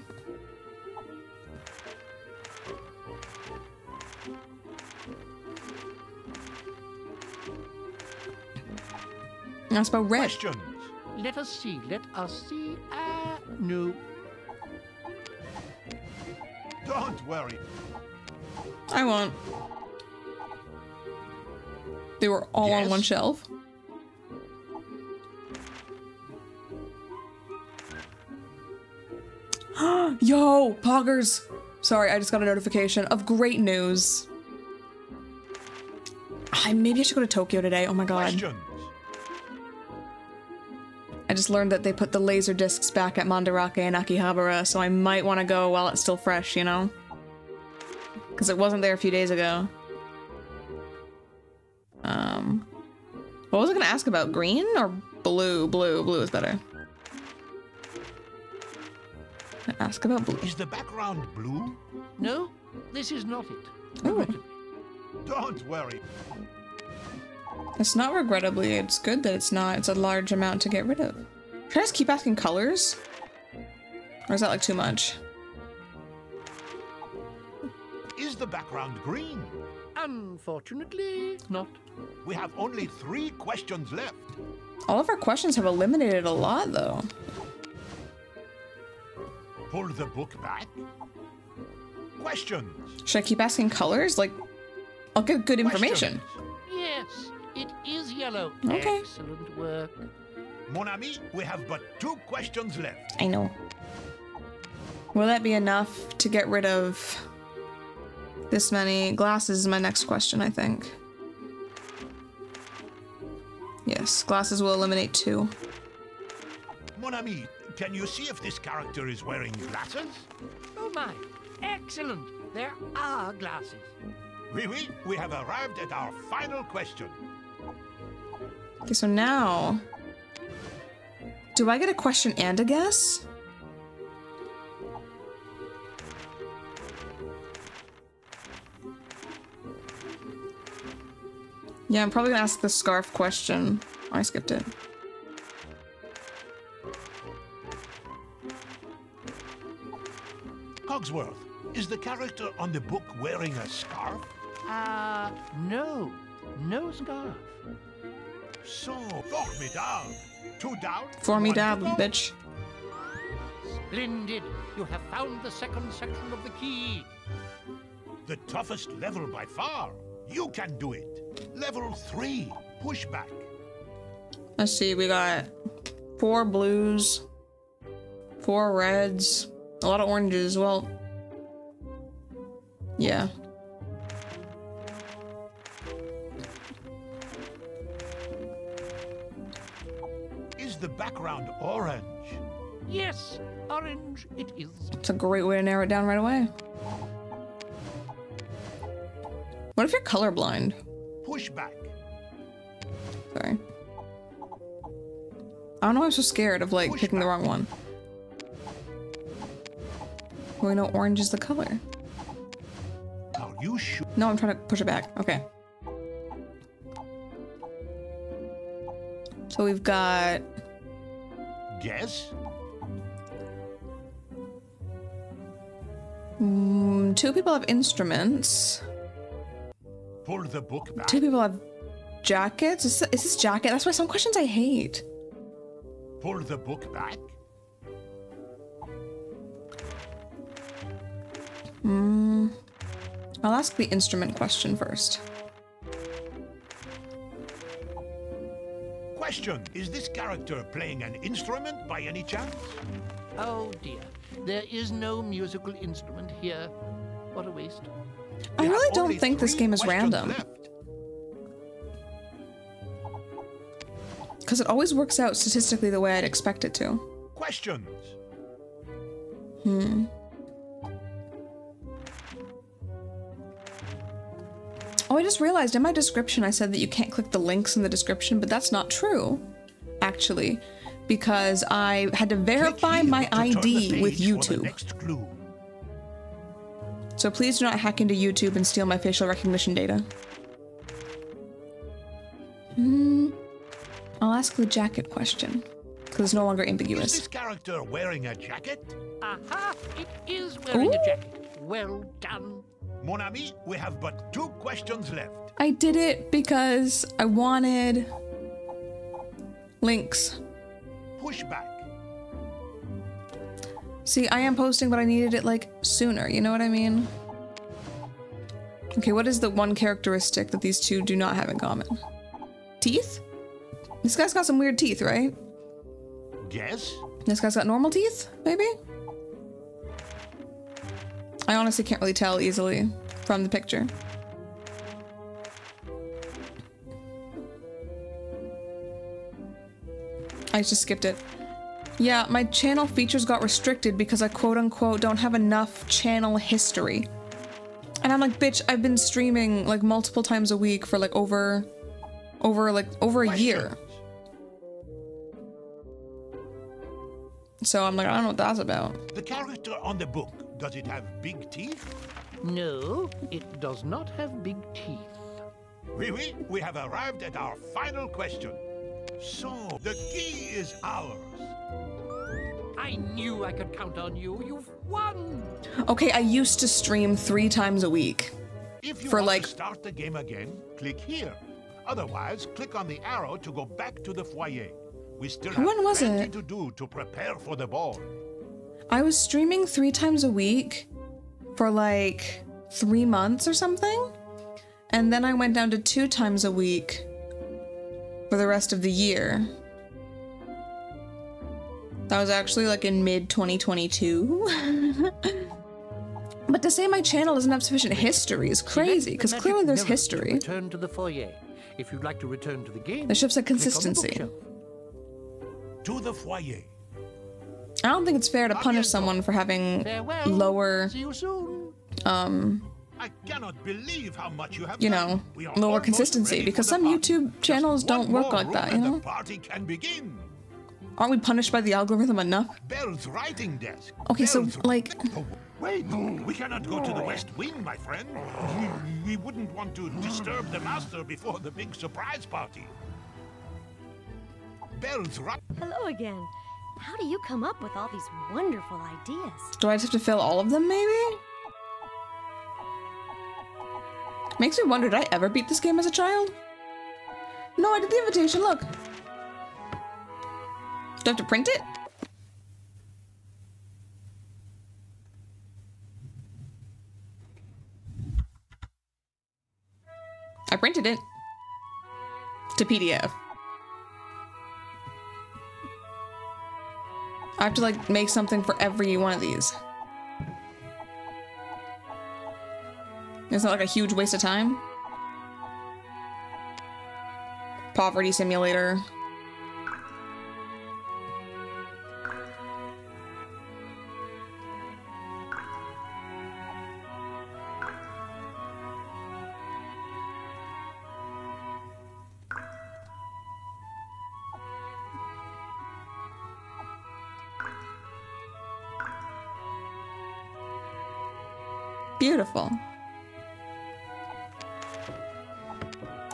That's about red. Questions. Let us see. Let us see. Ah, no. Don't worry. I won't. They were all on one shelf. Yo, Poggers! Sorry, I just got a notification of great news. I maybe I should go to Tokyo today. Oh my god. Questions. I just learned that they put the laser discs back at Mandarake and Akihabara, so I might want to go while it's still fresh, you know? Because it wasn't there a few days ago. Um, what was I going to ask about? Green or blue? Blue. Blue is better. Ask about blue. Is the background blue? No, this is not it. Oh. Don't worry. It's not regrettably. It's good that it's not. It's a large amount to get rid of. Should I just keep asking colors? Or is that like too much? Is the background green? Unfortunately, not. We have only three questions left. All of our questions have eliminated a lot, though. Pull the book back. Questions. Should I keep asking colors? Like, I'll get good information. Questions. Yes, it is yellow. Okay. Excellent work. Mon ami, we have but two questions left. I know. Will that be enough to get rid of this many glasses? Is my next question, I think. Yes, glasses will eliminate two. Mon ami, can you see if this character is wearing glasses? Oh my, excellent. There are glasses. Oui, oui, we have arrived at our final question. Okay, so now. Do I get a question and a guess? Yeah, I'm probably gonna ask the scarf question. I skipped it. Cogsworth, is the character on the book wearing a scarf? Ah, no. No scarf. So, formidable. For me, to dab, go. bitch. Splendid. You have found the second section of the key. The toughest level by far. You can do it. Level three, pushback. Let's see, we got four blues, four reds, a lot of oranges. Well, yeah. The background orange? Yes, orange it is. It's a great way to narrow it down right away. What if you're colorblind? Pushback. Sorry. I don't know why I'm so scared of like picking the wrong one. Well, we know orange is the color. Are you sure? No, I'm trying to push it back. Okay. So we've got Guess? mm, two people have instruments. Pull the book back. Two people have jackets. Is, is this jacket? That's why some questions I hate. Pull the book back. Mm, I'll ask the instrument question first. Question Is this character playing an instrument by any chance? Oh dear. There is no musical instrument here. What a waste. I really don't think this game is random. Because it always works out statistically the way I'd expect it to. Questions. Hmm. Oh, I just realized in my description I said that you can't click the links in the description, but that's not true, actually, because I had to verify my to ID with page for the YouTube. So please do not hack into YouTube and steal my facial recognition data. Hmm. I'll ask the jacket question because it's no longer Is ambiguous. this character wearing a jacket? Aha! It is wearing Ooh. a jacket. Well done. Mon ami, we have but two questions left. I did it because I wanted links. Push back. See, I am posting, but I needed it like sooner. You know what I mean? Okay, what is the one characteristic that these two do not have in common? Teeth? This guy's got some weird teeth, right? Guess? This guy's got normal teeth, maybe? I honestly can't really tell easily from the picture. I just skipped it. Yeah, my channel features got restricted because I quote unquote don't have enough channel history. And I'm like, bitch, I've been streaming like multiple times a week for like over, over like over a year. Questions? So I'm like, I don't know what that's about. The character on the book, does it have big teeth? No, it does not have big teeth. Oui, oui, we have arrived at our final question. So, the key is ours. I knew I could count on you. You've won. Okay, I used to stream three times a week. If you For, want like- to start the game again, click here. Otherwise, click on the arrow to go back to the foyer. We still have When was plenty it? to do to prepare for the ball. I was streaming three times a week for like three months or something. And then I went down to two times a week for the rest of the year. That was actually like in mid 2022. but to say my channel doesn't have sufficient history is crazy, because clearly there's history. Return to the foyer. If you'd like to return to the game, The ship's a click the consistency. To the foyer. I don't think it's fair to punish someone for having Farewell. lower, you um, I cannot believe how much you have you know, lower consistency, because some party. YouTube channels one don't work like that, you know? Party can begin. Aren't we punished by the algorithm enough? Belle's writing desk. Okay, so, like- wait, we cannot go to the west wing, my friend. We, we wouldn't want to disturb the master before the big surprise party. Belle's right. Hello again. How do you come up with all these wonderful ideas? Do I just have to fill all of them, maybe? Makes me wonder, did I ever beat this game as a child? No, I did the invitation, look. Do I have to print it? I printed it. To PDF. I have to like make something for every one of these. Isn't that like a huge waste of time? Poverty simulator. Beautiful.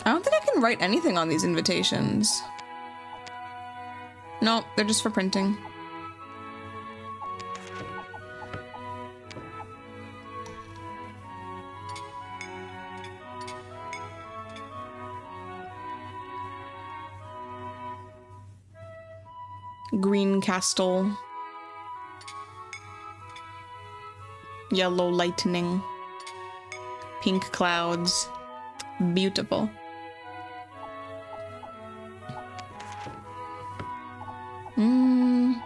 I don't think I can write anything on these invitations. No, they're just for printing. Green castle. Yellow lightning. Pink clouds. Beautiful. Mm.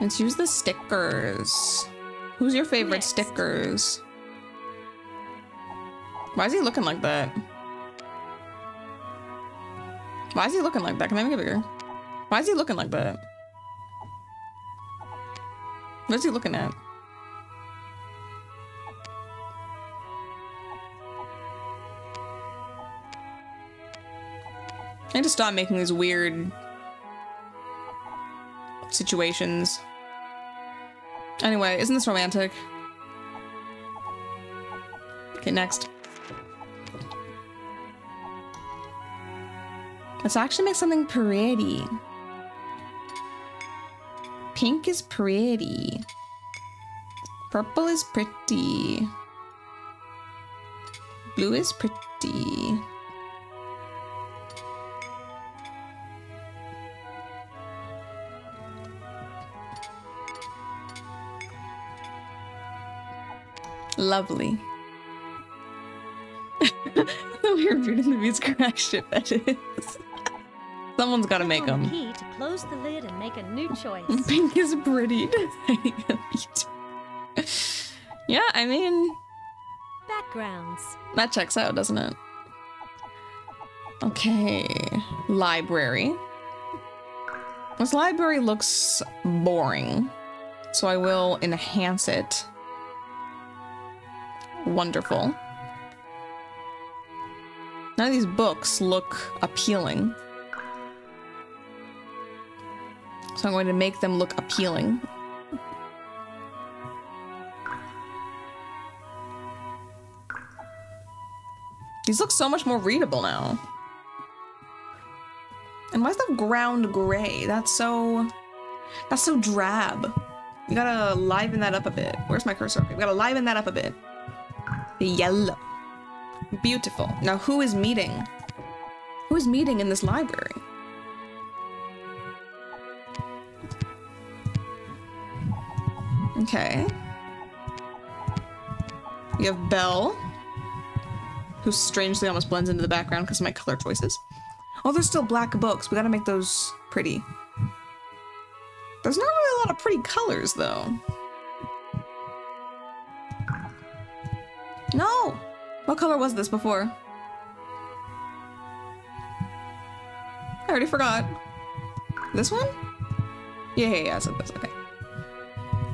Let's use the stickers. Who's your favorite Next. stickers? Why is he looking like that? Why is he looking like that? Can I make it bigger? Why is he looking like that? What's he looking at? I need to stop making these weird situations. Anyway, isn't this romantic? Okay, next. Let's actually make something pretty. Pink is pretty. Purple is pretty. Blue is pretty. Lovely. the Weird Beauty and the Beast crack ship edits. Someone's gotta make oh, them. Close the lid and make a new choice. Pink is pretty. yeah, I mean, Backgrounds. that checks out, doesn't it? Okay, library. This library looks boring, so I will enhance it. Wonderful. None of these books look appealing. So I'm going to make them look appealing. These look so much more readable now. And why is the ground gray? That's so... That's so drab. We gotta liven that up a bit. Where's my cursor? We gotta liven that up a bit. The yellow. Beautiful. Now who is meeting? Who is meeting in this library? Okay. We have Belle, who strangely almost blends into the background because of my color choices. Oh, there's still black books. We gotta make those pretty. There's not really a lot of pretty colors, though. No! What color was this before? I already forgot. This one? Yeah, yeah, yeah, I said this. Okay.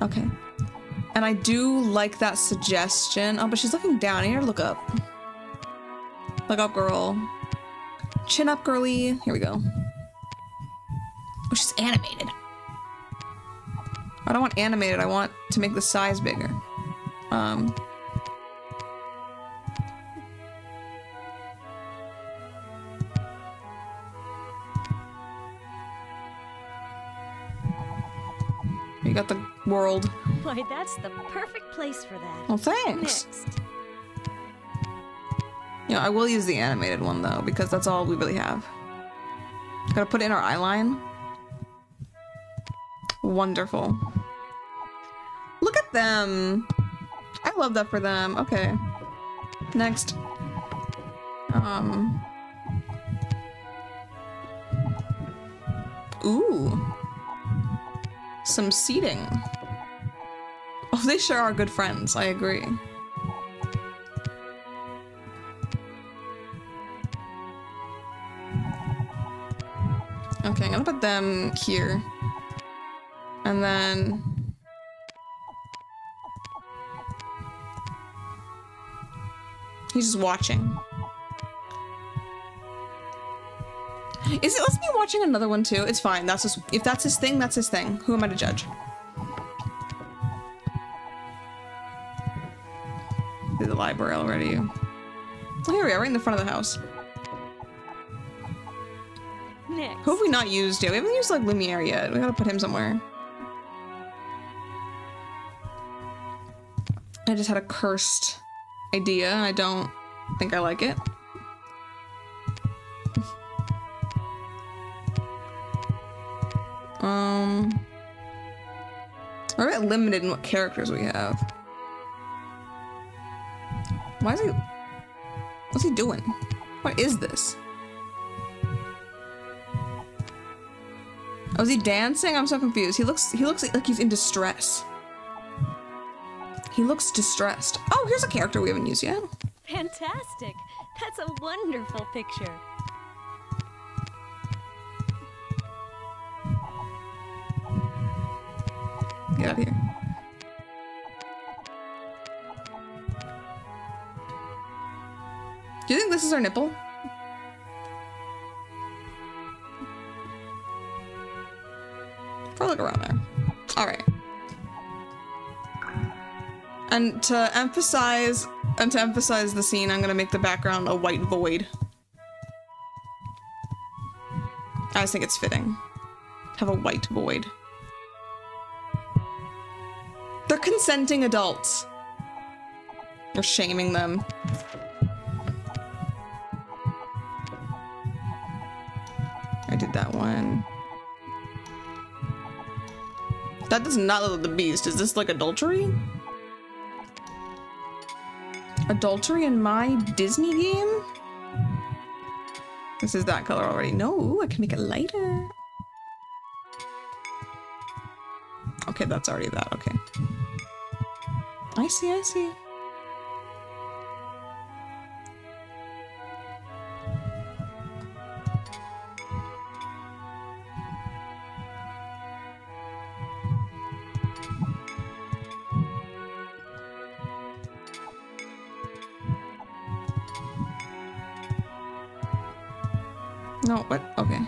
Okay. And I do like that suggestion. Oh, but she's looking down. I need her to look up. Look up, girl. Chin up, girly. Here we go. Oh, she's animated. I don't want animated. I want to make the size bigger. Um. You got the world. Why, that's the perfect place for that. Well, thanks. Next. You know, I will use the animated one though, because that's all we really have. Gotta put in our eye line. Wonderful. Look at them. I love that for them. Okay. Next. Um. Ooh. Some seating. Oh, they sure are good friends. I agree. Okay, I'm gonna put them here. And then... He's just watching. Is it let's be watching another one too? It's fine. That's just if that's his thing, that's his thing. Who am I to judge? The library already. Oh, here we are, right in the front of the house. Next. Who have we not used yet? We haven't used like Lumiere yet. We gotta put him somewhere. I just had a cursed idea and I don't think I like it. Um, we're a bit limited in what characters we have. Why is he? What's he doing? What is this? Oh, is he dancing? I'm so confused. He looks he looks like he's in distress. He looks distressed. Oh, here's a character we haven't used yet. Fantastic. That's a wonderful picture. Get out of here. Do you think this is our nipple? Probably look around there. Alright. And to emphasize and to emphasize the scene, I'm gonna make the background a white void. I just think it's fitting. Have a white void. They're consenting adults. You're shaming them. That one. That does not look like the beast. Is this like adultery? Adultery in my Disney game? This is that color already. No, I can make it lighter. Okay, that's already that. Okay. I see, I see. No, what? Okay.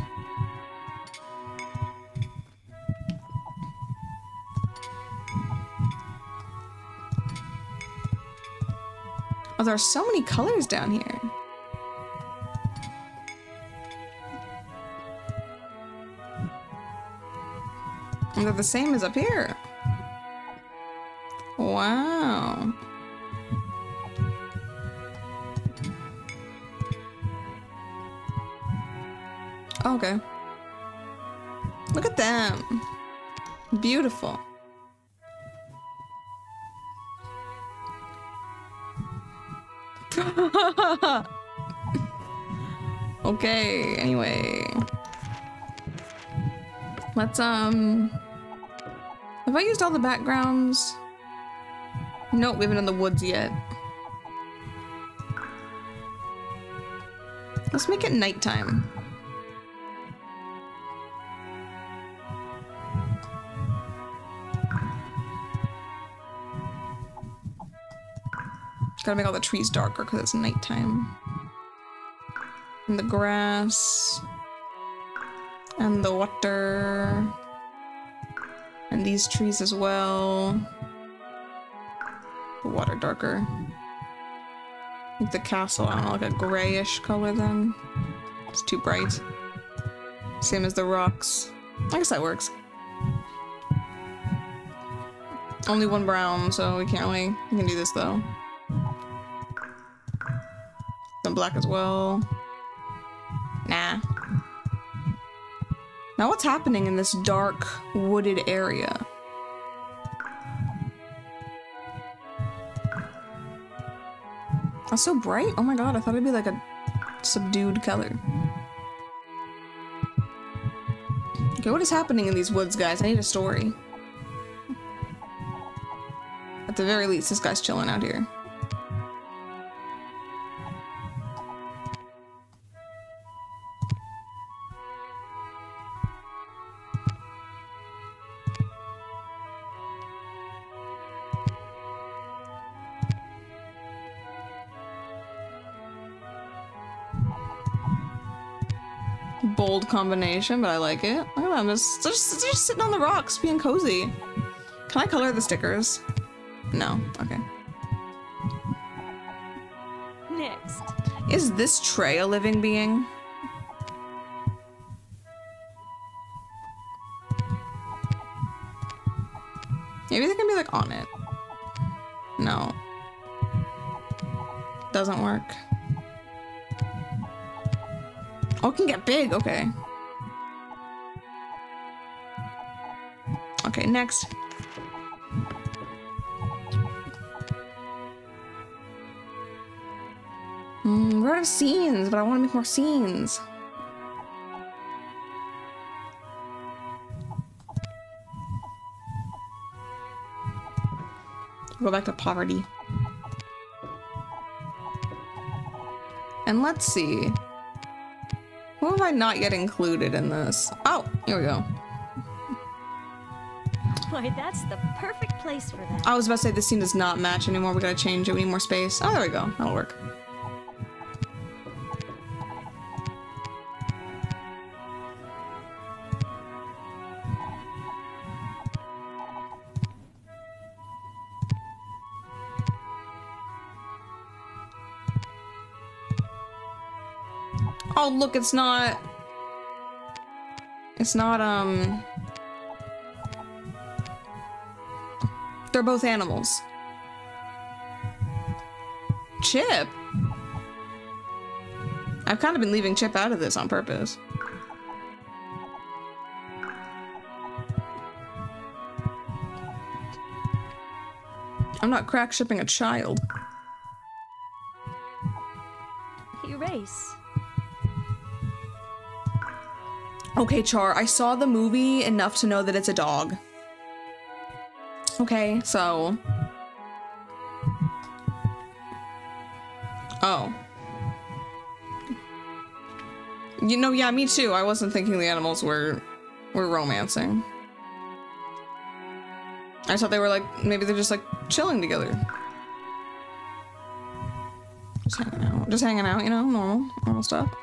Oh, there are so many colors down here. And they're the same as up here. Wow. Okay. Look at them. Beautiful. okay, anyway. Let's, um... Have I used all the backgrounds? Nope, we haven't done the woods yet. Let's make it nighttime. Gotta make all the trees darker because it's nighttime. And the grass. And the water. And these trees as well. The water darker. Make the castle, I don't know, like a grayish color then. It's too bright. Same as the rocks. I guess that works. Only one brown, so we can't really... We can do this though. Black as well. Nah. Now what's happening in this dark, wooded area? That's so bright. Oh my god, I thought it'd be like a subdued color. Okay, what is happening in these woods, guys? I need a story. At the very least, this guy's chilling out here. Combination, but I like it. Look at them, just, just, just sitting on the rocks, being cozy. Can I color the stickers? No. Okay. Next. Is this tray a living being? Maybe they can be like on it. No. Doesn't work. Oh, it can get big. Okay. Okay, next. Mm, we're out of scenes, but I want to make more scenes. Go back to poverty. And let's see. Have I not yet included in this? Oh, here we go. Boy, that's the perfect place for that. I was about to say this scene does not match anymore. We gotta change it. We need more space. Oh, there we go. That'll work. Look, it's not. It's not, um... They're both animals. Chip? I've kind of been leaving Chip out of this on purpose. I'm not crack shipping a child. Erase. Okay, Char, I saw the movie enough to know that it's a dog. Okay, so... Oh. You know, yeah, me too. I wasn't thinking the animals were were romancing. I thought they were like, maybe they're just like chilling together. Just hanging out. Just hanging out, you know, normal, normal stuff.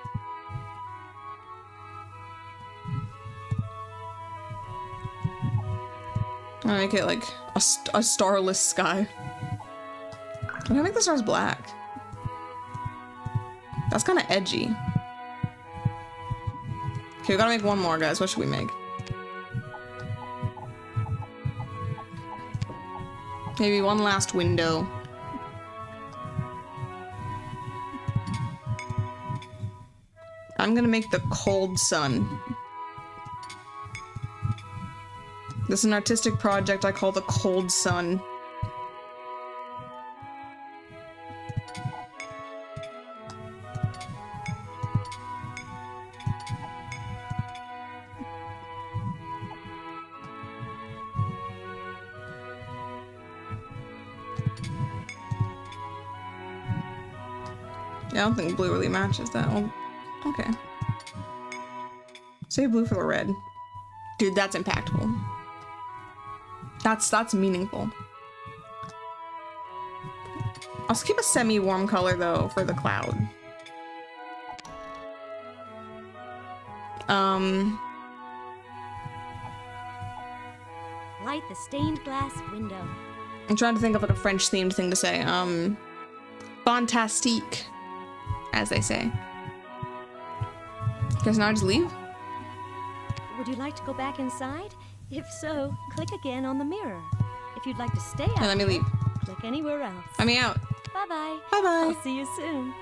I make it like a, st a starless sky. Can I make the stars black? That's kind of edgy. Okay, we gotta make one more, guys. What should we make? Maybe one last window. I'm gonna make the cold sun. This is an artistic project I call the cold sun. I don't think blue really matches that. Well, okay. Save blue for the red. Dude, that's impactful. That's that's meaningful. I'll keep a semi-warm color though for the cloud. Um, Light the stained glass window. I'm trying to think of like a French themed thing to say. Um, fantastique, as they say. Guess now I just leave? Would you like to go back inside? If so, click again on the mirror. If you'd like to stay out, let me leave. click anywhere else. Let me out. Bye bye. Bye bye. I'll see you soon.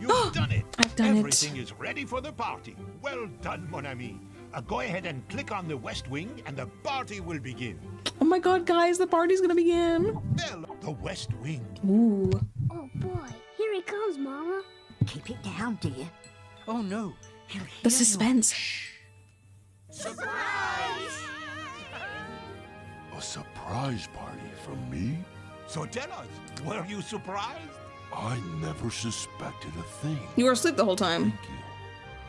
You've done it. I've done it. Everything is ready for the party. Well done, mon ami. Uh, go ahead and click on the west wing, and the party will begin. Oh my god, guys, the party's gonna begin. Well, the west wing. Ooh. Oh boy, here he comes, Mama. Keep it down, dear. Oh no. He'll The hear you. Suspense. A surprise party from me? So tell us, were you surprised? I never suspected a thing. You were asleep the whole time. Thank you.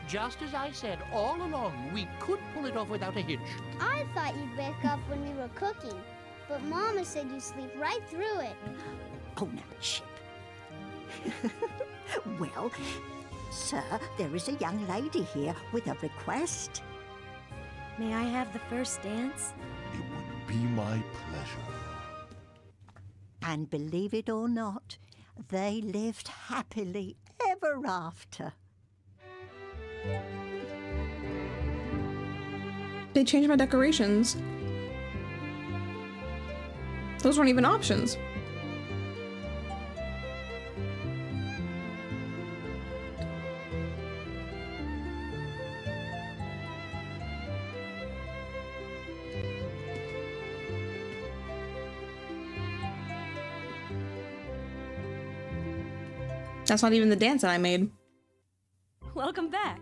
Just as I said all along, we could pull it off without a hitch. I thought you'd wake up when we were cooking, but Mama said you sleep right through it. Oh, now, Chip. well, sir, there is a young lady here with a request. May I have the first dance? It would be my pleasure. And believe it or not, they lived happily ever after. They changed my decorations. Those weren't even options. That's not even the dance that I made. Welcome back.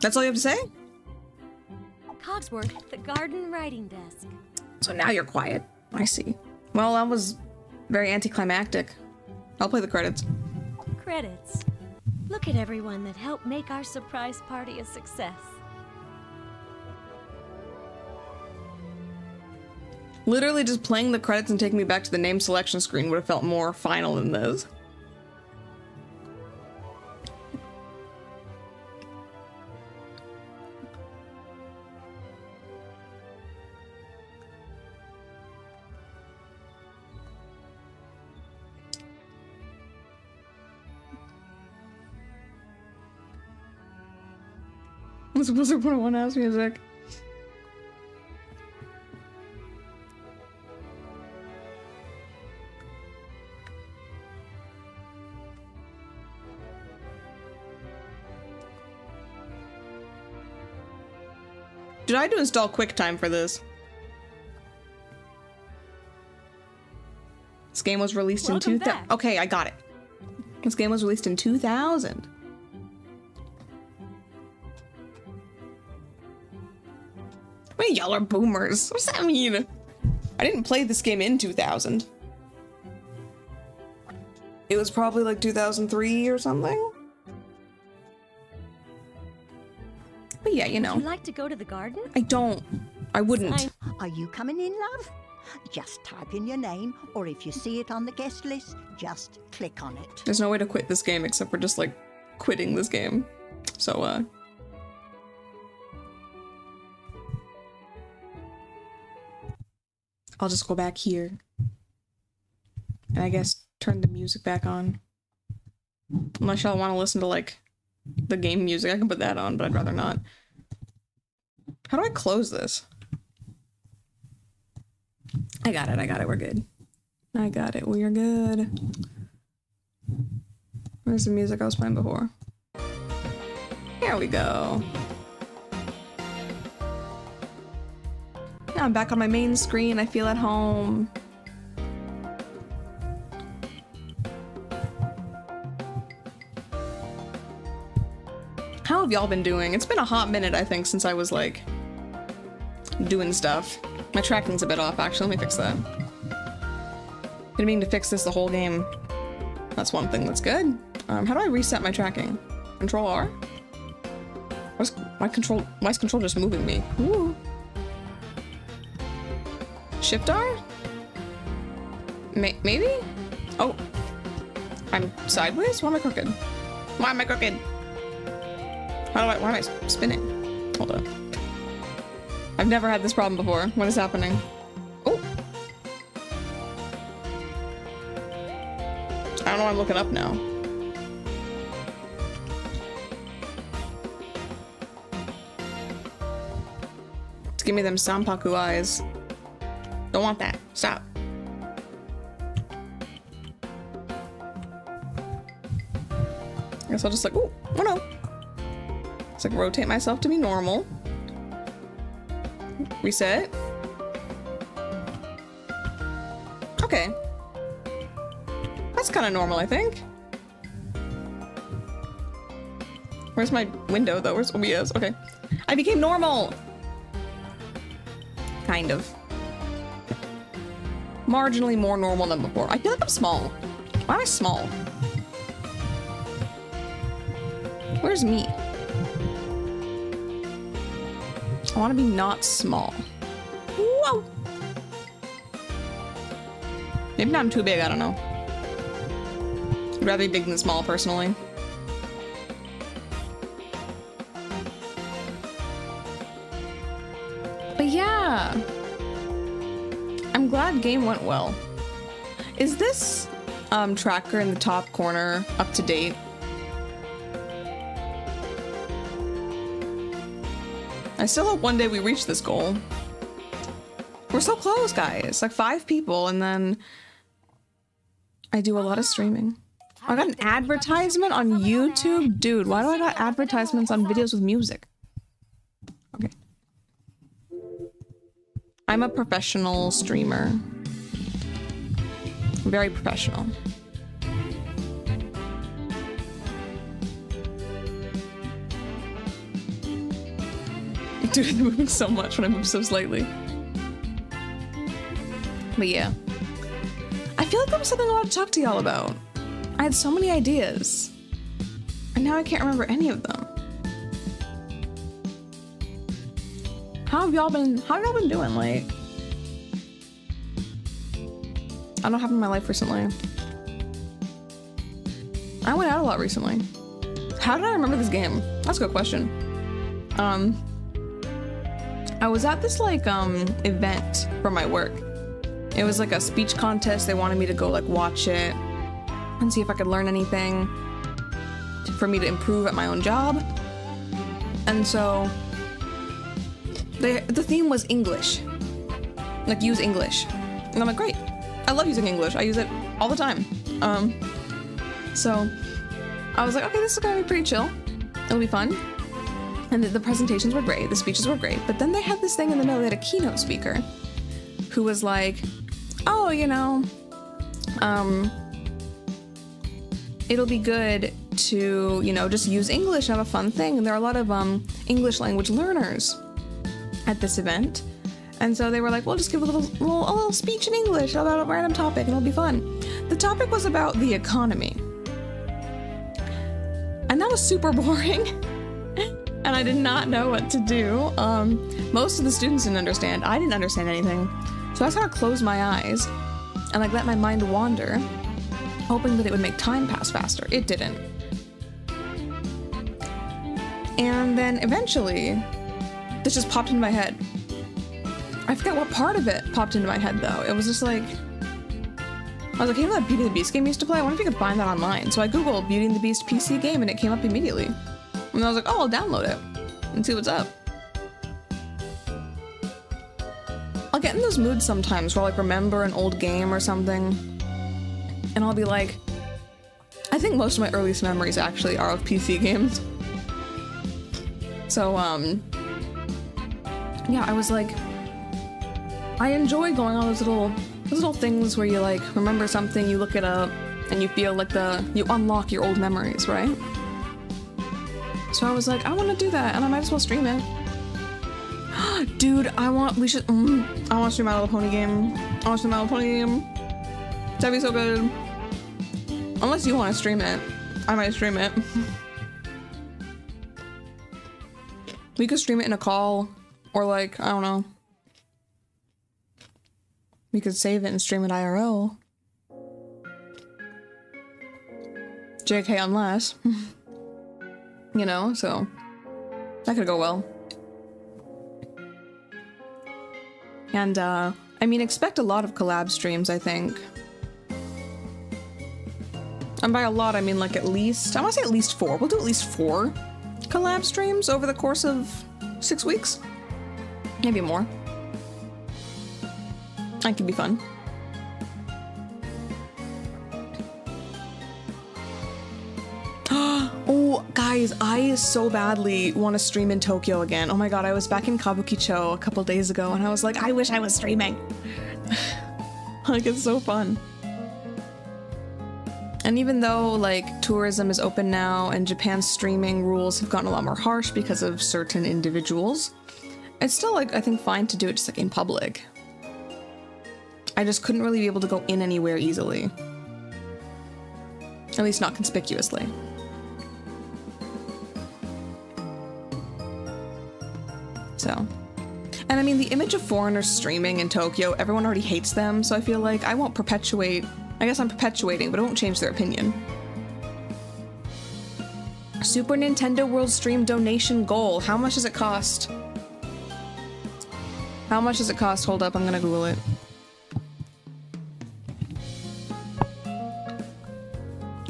That's all you have to say? Cogsworth, the garden writing desk. So now you're quiet. I see. Well, that was very anticlimactic. I'll play the credits. Credits. Look at everyone that helped make our surprise party a success. Literally just playing the credits and taking me back to the name selection screen would have felt more final than this. I'm supposed to put on ass music. Did I do install QuickTime for this? This game was released Welcome in 2000. Okay, I got it. This game was released in 2000. Wait, y'all are boomers. What does that mean? I didn't play this game in 2000. It was probably like 2003 or something. Yeah, you know. Would you like to go to the garden? I don't. I wouldn't. I- Are you coming in, love? Just type in your name, or if you see it on the guest list, just click on it. There's no way to quit this game except for just like quitting this game. So, uh. I'll just go back here. And I guess turn the music back on. Unless y'all want to listen to like the game music, I can put that on, but I'd rather not. How do I close this? I got it, I got it, we're good. I got it, we're good. Where's the music I was playing before? There we go. Now I'm back on my main screen. I feel at home. How have y'all been doing? It's been a hot minute, I think, since I was like doing stuff. My tracking's a bit off, actually. Let me fix that. Didn't mean to fix this the whole game. That's one thing that's good. Um, how do I reset my tracking? Control R? What's my control? Why is control just moving me? Ooh. Shift R? May maybe? Oh. I'm sideways? Why am I crooked? Why am I crooked? How do I, why am I spinning? Hold up. I've never had this problem before. What is happening? Oh. I don't know I'm looking up now. Just give me them Sampaku eyes. Don't want that. Stop. I guess I'll just like, oh, oh no. It's like rotate myself to be normal. Reset. Okay. That's kind of normal, I think. Where's my window, though? Where's oh, OBS? Okay. I became normal! Kind of. Marginally more normal than before. I feel like I'm small. Why am I small? Where's me? I want to be not small. Whoa! Maybe not I'm too big, I don't know. I'd rather be big than small, personally. But yeah. I'm glad game went well. Is this um, tracker in the top corner up to date? I still hope one day we reach this goal. We're so close, guys. Like five people, and then I do a lot of streaming. I got an advertisement on YouTube? Dude, why do I got advertisements on videos with music? Okay. I'm a professional streamer. Very professional. Dude, I'm moving so much when I move so slightly. But yeah. I feel like that was something I wanted to talk to y'all about. I had so many ideas. And now I can't remember any of them. How have y'all been how have y'all been doing? Like I don't have in my life recently. I went out a lot recently. How did I remember this game? That's a good question. Um I was at this like um event for my work. It was like a speech contest. They wanted me to go like watch it and see if I could learn anything for me to improve at my own job. And so the the theme was English. Like use English. And I'm like, great. I love using English. I use it all the time. Um, so I was like, okay, this is gonna be pretty chill. It'll be fun. And the, the presentations were great, the speeches were great. But then they had this thing in the middle, they had a keynote speaker who was like, oh, you know, um, it'll be good to, you know, just use English have a fun thing. And there are a lot of um, English language learners at this event. And so they were like, well, just give a little, little, a little speech in English about a random topic and it'll be fun. The topic was about the economy. And that was super boring. And I did not know what to do. Um, most of the students didn't understand. I didn't understand anything. So I sort of closed my eyes and like let my mind wander, hoping that it would make time pass faster. It didn't. And then eventually, this just popped into my head. I forget what part of it popped into my head though. It was just like, I was like, you know that Beauty and the Beast game used to play? I wonder if you could find that online. So I googled Beauty and the Beast PC game and it came up immediately. And I was like, oh, I'll download it and see what's up. I'll get in those moods sometimes where I'll like remember an old game or something. And I'll be like, I think most of my earliest memories actually are of PC games. So, um, yeah, I was like, I enjoy going on those little, those little things where you like remember something, you look it up, and you feel like the, you unlock your old memories, right? So I was like, I want to do that, and I might as well stream it. Dude, I want, we should, mm, I want to stream My Little Pony game. I want to stream My Little Pony game. That'd be so good. Unless you want to stream it. I might stream it. we could stream it in a call, or like, I don't know. We could save it and stream it IRL. JK unless. you know, so that could go well. And, uh, I mean, expect a lot of collab streams, I think. And by a lot, I mean like at least, I want to say at least four. We'll do at least four collab streams over the course of six weeks. Maybe more. That could be fun. Guys, I so badly want to stream in Tokyo again. Oh my god, I was back in Kabukicho a couple days ago and I was like, I wish I was streaming. like, it's so fun. And even though, like, tourism is open now and Japan's streaming rules have gotten a lot more harsh because of certain individuals, it's still, like, I think fine to do it just, like, in public. I just couldn't really be able to go in anywhere easily. At least not conspicuously. So. And I mean, the image of foreigners streaming in Tokyo, everyone already hates them, so I feel like I won't perpetuate. I guess I'm perpetuating, but it won't change their opinion. Super Nintendo World Stream donation goal. How much does it cost? How much does it cost? Hold up, I'm gonna Google it.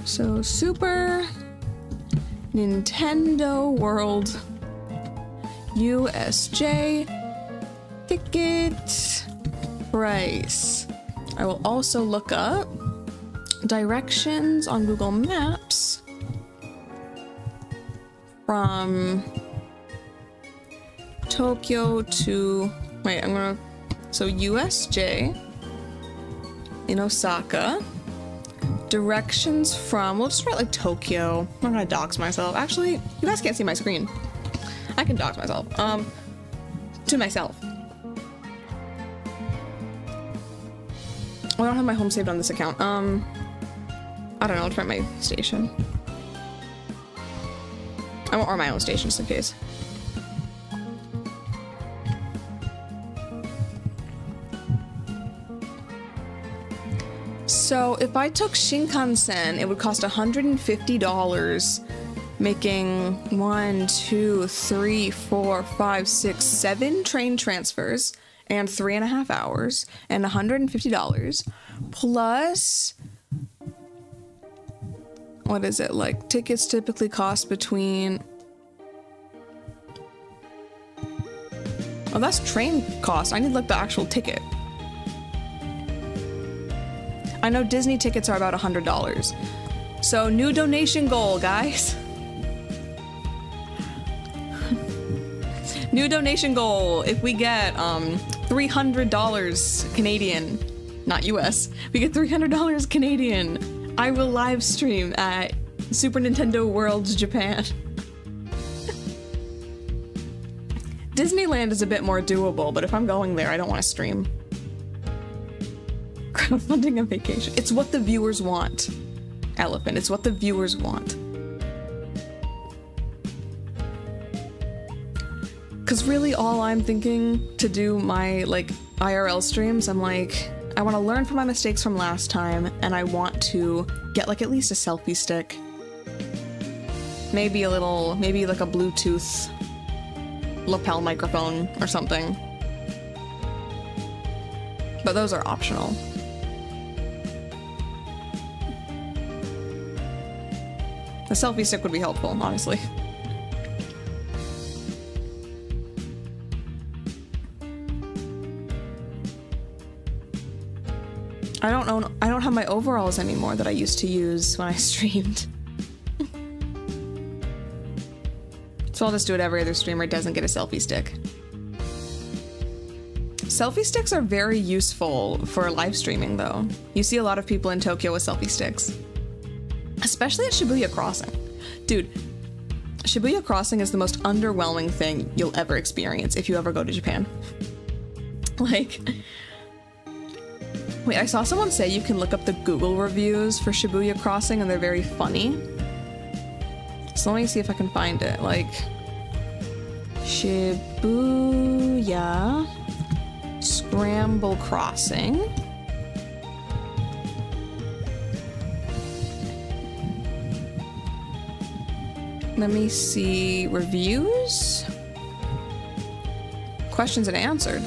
So, Super Nintendo World USJ ticket price. I will also look up directions on Google Maps from Tokyo to wait, I'm gonna so USJ in Osaka. Directions from we'll just write like Tokyo. I'm not gonna dox myself. Actually, you guys can't see my screen. I can dox myself. Um to myself. I don't have my home saved on this account. Um, I don't know. I'll try my station. I won't run my own station just in case. So if I took Shinkansen, it would cost $150, making one, two, three, four, five, six, seven train transfers and three and a half hours and $150 plus what is it like tickets typically cost between Oh, that's train cost. I need like the actual ticket. I know Disney tickets are about $100. So, new donation goal, guys. new donation goal. If we get um $300 Canadian, not US, we get $300 Canadian, I will live stream at Super Nintendo Worlds Japan. Disneyland is a bit more doable, but if I'm going there, I don't want to stream. Crowdfunding a vacation. It's what the viewers want. Elephant, it's what the viewers want. Cause really all I'm thinking to do my like IRL streams, I'm like, I want to learn from my mistakes from last time, and I want to get like at least a selfie stick. Maybe a little, maybe like a Bluetooth lapel microphone or something. But those are optional. A selfie stick would be helpful, honestly. I don't know. I don't have my overalls anymore that I used to use when I streamed. so I'll just do it every other streamer doesn't get a selfie stick. Selfie sticks are very useful for live streaming, though. You see a lot of people in Tokyo with selfie sticks, especially at Shibuya Crossing. Dude, Shibuya Crossing is the most underwhelming thing you'll ever experience if you ever go to Japan. like, Wait, I saw someone say you can look up the Google reviews for Shibuya Crossing and they're very funny. So let me see if I can find it. Like, Shibuya Scramble Crossing. Let me see reviews. Questions and answered.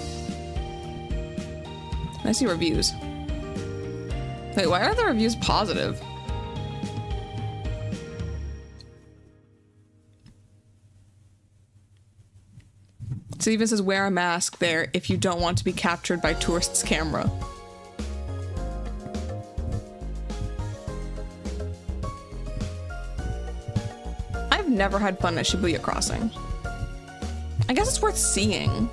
I see reviews. Wait, why are the reviews positive? It even says wear a mask there if you don't want to be captured by tourists' camera. I've never had fun at Shibuya Crossing. I guess it's worth seeing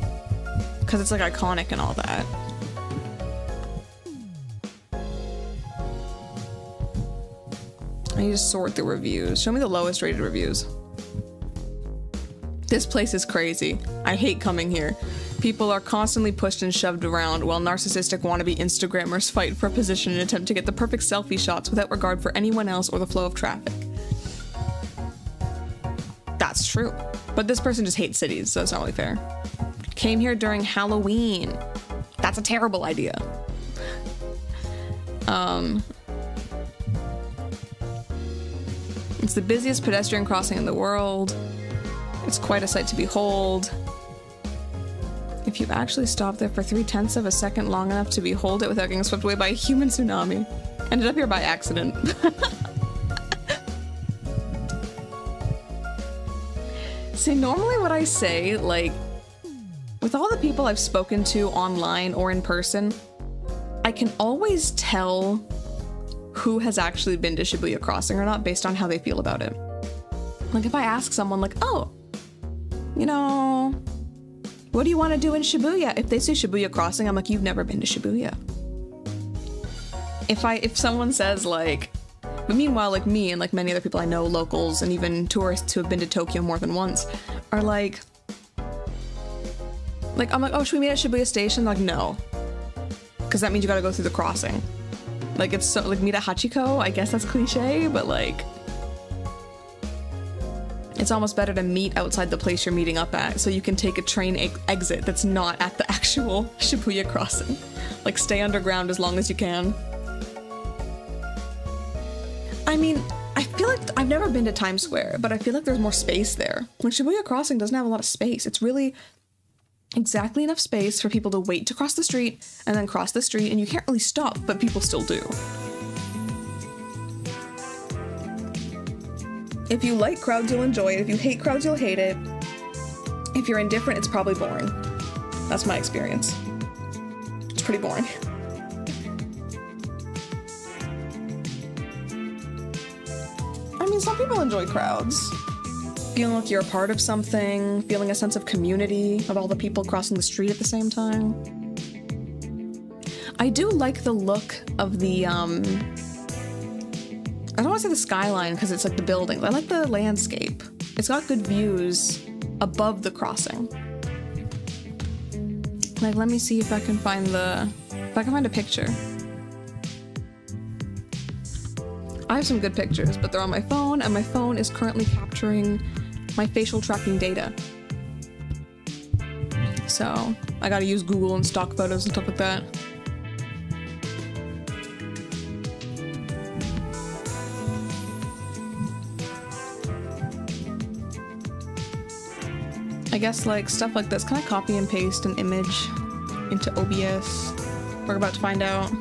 because it's like iconic and all that. I need to sort the reviews. Show me the lowest rated reviews. This place is crazy. I hate coming here. People are constantly pushed and shoved around while narcissistic wannabe Instagrammers fight for a position and attempt to get the perfect selfie shots without regard for anyone else or the flow of traffic. That's true. But this person just hates cities, so it's not really fair. Came here during Halloween. That's a terrible idea. Um, It's the busiest pedestrian crossing in the world. It's quite a sight to behold. If you actually stop there for three tenths of a second long enough to behold it without getting swept away by a human tsunami. Ended up here by accident. See, normally what I say, like, with all the people I've spoken to online or in person, I can always tell who has actually been to Shibuya Crossing or not based on how they feel about it. Like if I ask someone like, "Oh, you know, what do you want to do in Shibuya?" If they say Shibuya Crossing, I'm like, "You've never been to Shibuya." If I if someone says like but meanwhile, like me and like many other people I know, locals and even tourists who have been to Tokyo more than once, are like, like I'm like, oh, should we meet at Shibuya Station? Like, no, because that means you got to go through the crossing. Like it's so like Mita Hachiko, I guess that's cliche, but like it's almost better to meet outside the place you're meeting up at so you can take a train e exit that's not at the actual Shibuya crossing. Like stay underground as long as you can. I mean, I feel like I've never been to Times Square, but I feel like there's more space there. When Shibuya Crossing doesn't have a lot of space. It's really exactly enough space for people to wait to cross the street and then cross the street and you can't really stop, but people still do. If you like crowds, you'll enjoy it. If you hate crowds, you'll hate it. If you're indifferent, it's probably boring. That's my experience. It's pretty boring. I mean, some people enjoy crowds. Feeling like you're a part of something, feeling a sense of community of all the people crossing the street at the same time. I do like the look of the, um, I don't want to say the skyline because it's like the buildings. I like the landscape. It's got good views above the crossing. Like, let me see if I can find the, if I can find a picture. I have some good pictures, but they're on my phone, and my phone is currently capturing my facial tracking data. So I gotta use Google and stock photos and stuff like that. I guess like stuff like this. Can I copy and paste an image into OBS? We're about to find out.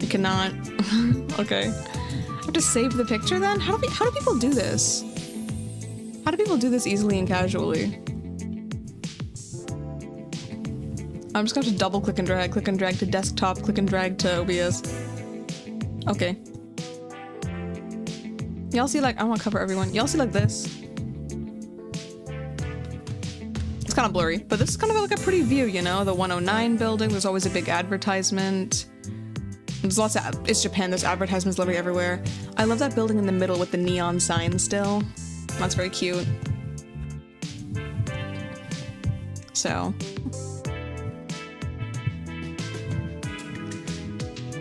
You cannot. okay. Have to save the picture then? How do, we, how do people do this? How do people do this easily and casually? I'm just going to double click and drag, click and drag to desktop, click and drag to OBS. Okay. Y'all see like, I want to cover everyone. Y'all see like this? It's kind of blurry, but this is kind of like a pretty view, you know? The 109 building, there's always a big advertisement. There's lots of, it's Japan, there's advertisements literally everywhere. I love that building in the middle with the neon sign still. That's very cute. So.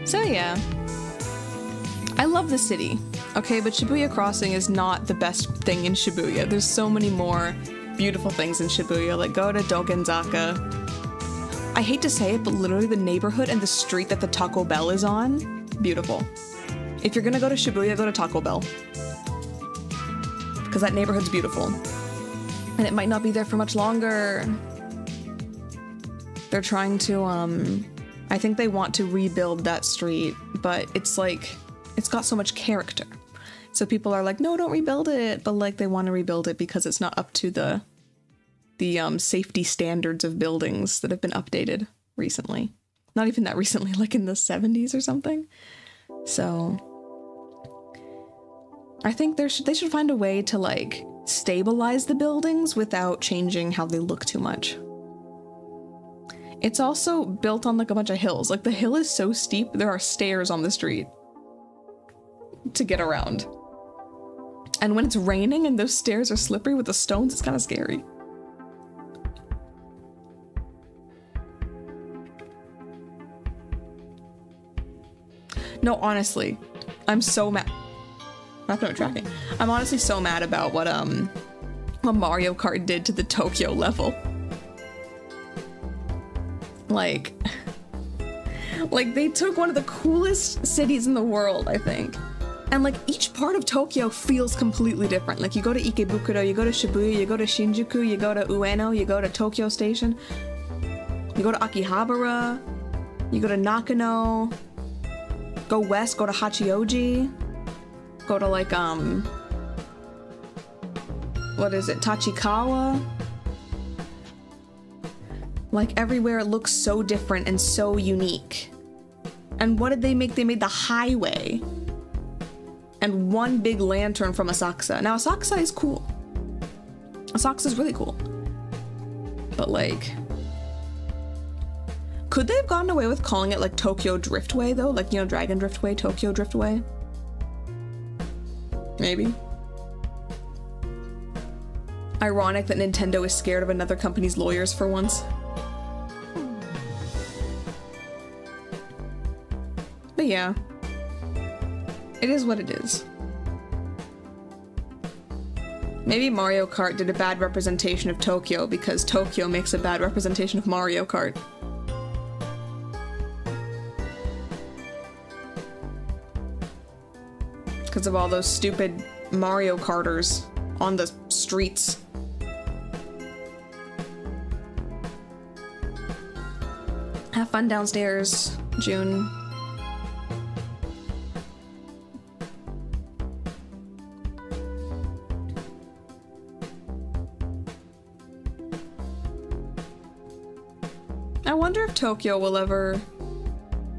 So yeah. I love the city. Okay, but Shibuya Crossing is not the best thing in Shibuya. There's so many more beautiful things in Shibuya, like go to Dogenzaka. I hate to say it, but literally the neighborhood and the street that the Taco Bell is on, beautiful. If you're gonna go to Shibuya, go to Taco Bell. Because that neighborhood's beautiful. And it might not be there for much longer. They're trying to, um, I think they want to rebuild that street, but it's like, it's got so much character. So people are like, no, don't rebuild it. But like they want to rebuild it because it's not up to the the um, safety standards of buildings that have been updated recently. Not even that recently, like in the 70s or something. So I think there should they should find a way to like stabilize the buildings without changing how they look too much. It's also built on like a bunch of hills. Like the hill is so steep, there are stairs on the street to get around. And when it's raining and those stairs are slippery with the stones, it's kind of scary. No, honestly, I'm so mad. Not no tracking. I'm honestly so mad about what um what Mario Kart did to the Tokyo level. Like like they took one of the coolest cities in the world, I think. And like each part of Tokyo feels completely different. Like you go to Ikebukuro, you go to Shibuya, you go to Shinjuku, you go to Ueno, you go to Tokyo Station, you go to Akihabara, you go to Nakano, go west, go to Hachioji, go to like um what is it, Tachikawa? Like everywhere it looks so different and so unique. And what did they make? They made the highway and one big lantern from Asakusa. Now Asakusa is cool. Asakusa is really cool. But like could they have gotten away with calling it like Tokyo Driftway though? Like, you know, Dragon Driftway, Tokyo Driftway? Maybe. Ironic that Nintendo is scared of another company's lawyers for once. But yeah. It is what it is. Maybe Mario Kart did a bad representation of Tokyo because Tokyo makes a bad representation of Mario Kart. because of all those stupid Mario Carters on the streets. Have fun downstairs, June. I wonder if Tokyo will ever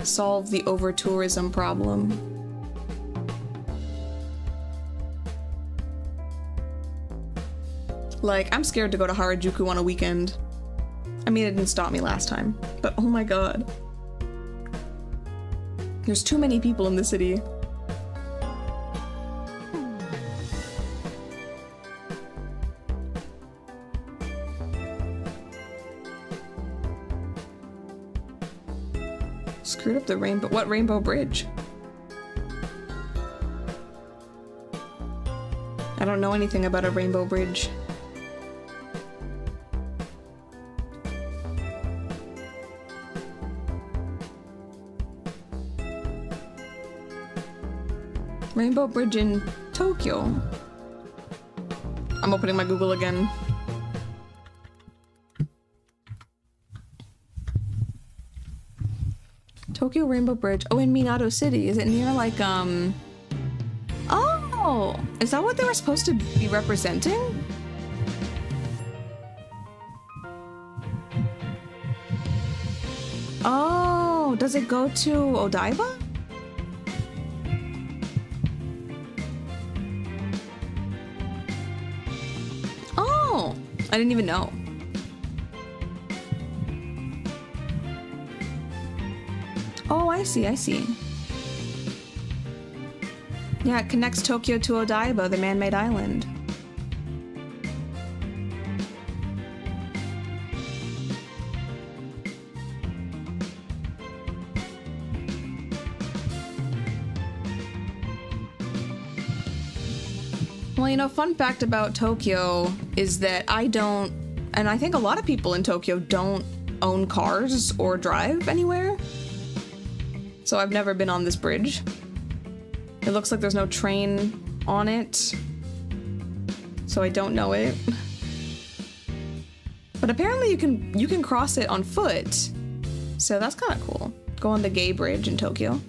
solve the over tourism problem. Like, I'm scared to go to Harajuku on a weekend. I mean, it didn't stop me last time, but oh my god. There's too many people in the city. Screwed up the rainbow. What rainbow bridge? I don't know anything about a rainbow bridge. Rainbow Bridge in Tokyo. I'm opening my Google again. Tokyo Rainbow Bridge. Oh, in Minato City. Is it near like, um... Oh! Is that what they were supposed to be representing? Oh, does it go to Odaiba? I didn't even know. Oh, I see, I see. Yeah, it connects Tokyo to Odaiba, the man-made island. You know, fun fact about Tokyo is that I don't, and I think a lot of people in Tokyo don't own cars or drive anywhere. So I've never been on this bridge. It looks like there's no train on it. So I don't know it. But apparently you can you can cross it on foot. So that's kind of cool. Go on the gay bridge in Tokyo.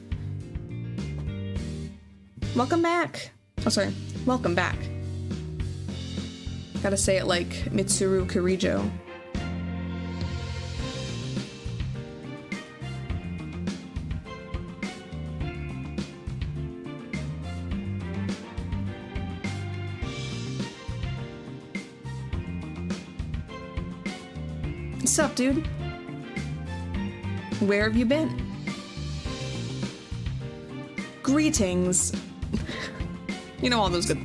Welcome back. Oh, sorry. Welcome back. Gotta say it like Mitsuru Kirijo. What's up, dude? Where have you been? Greetings. you know all those good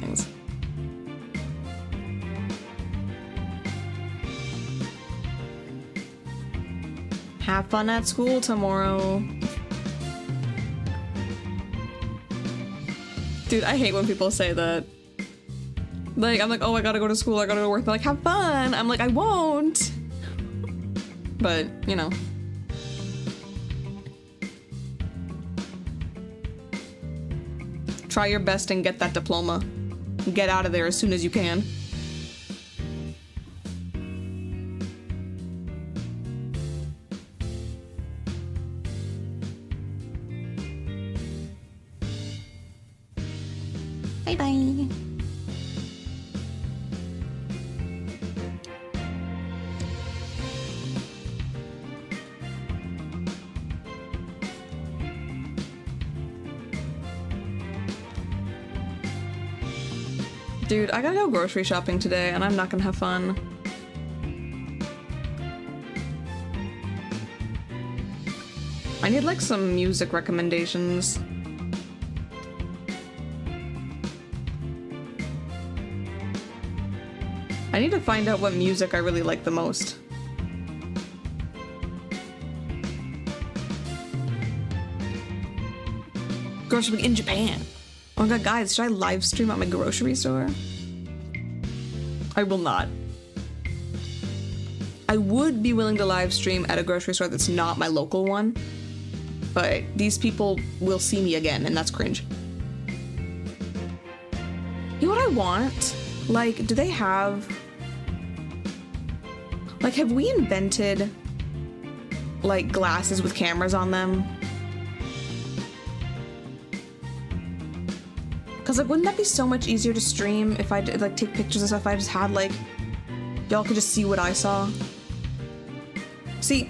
Have fun at school tomorrow. Dude, I hate when people say that. Like, I'm like, oh, I gotta go to school, I gotta go to work. They're like, have fun. I'm like, I won't. But, you know. Try your best and get that diploma. Get out of there as soon as you can. Bye bye. Dude, I gotta go grocery shopping today and I'm not gonna have fun. I need like some music recommendations. I need to find out what music I really like the most. Grocery in Japan. Oh my god, guys, should I live stream at my grocery store? I will not. I would be willing to live stream at a grocery store that's not my local one, but these people will see me again, and that's cringe. You know what I want? Like, do they have. Like, have we invented, like, glasses with cameras on them? Cause like, wouldn't that be so much easier to stream if I did, like take pictures and stuff? If I just had like, y'all could just see what I saw. See,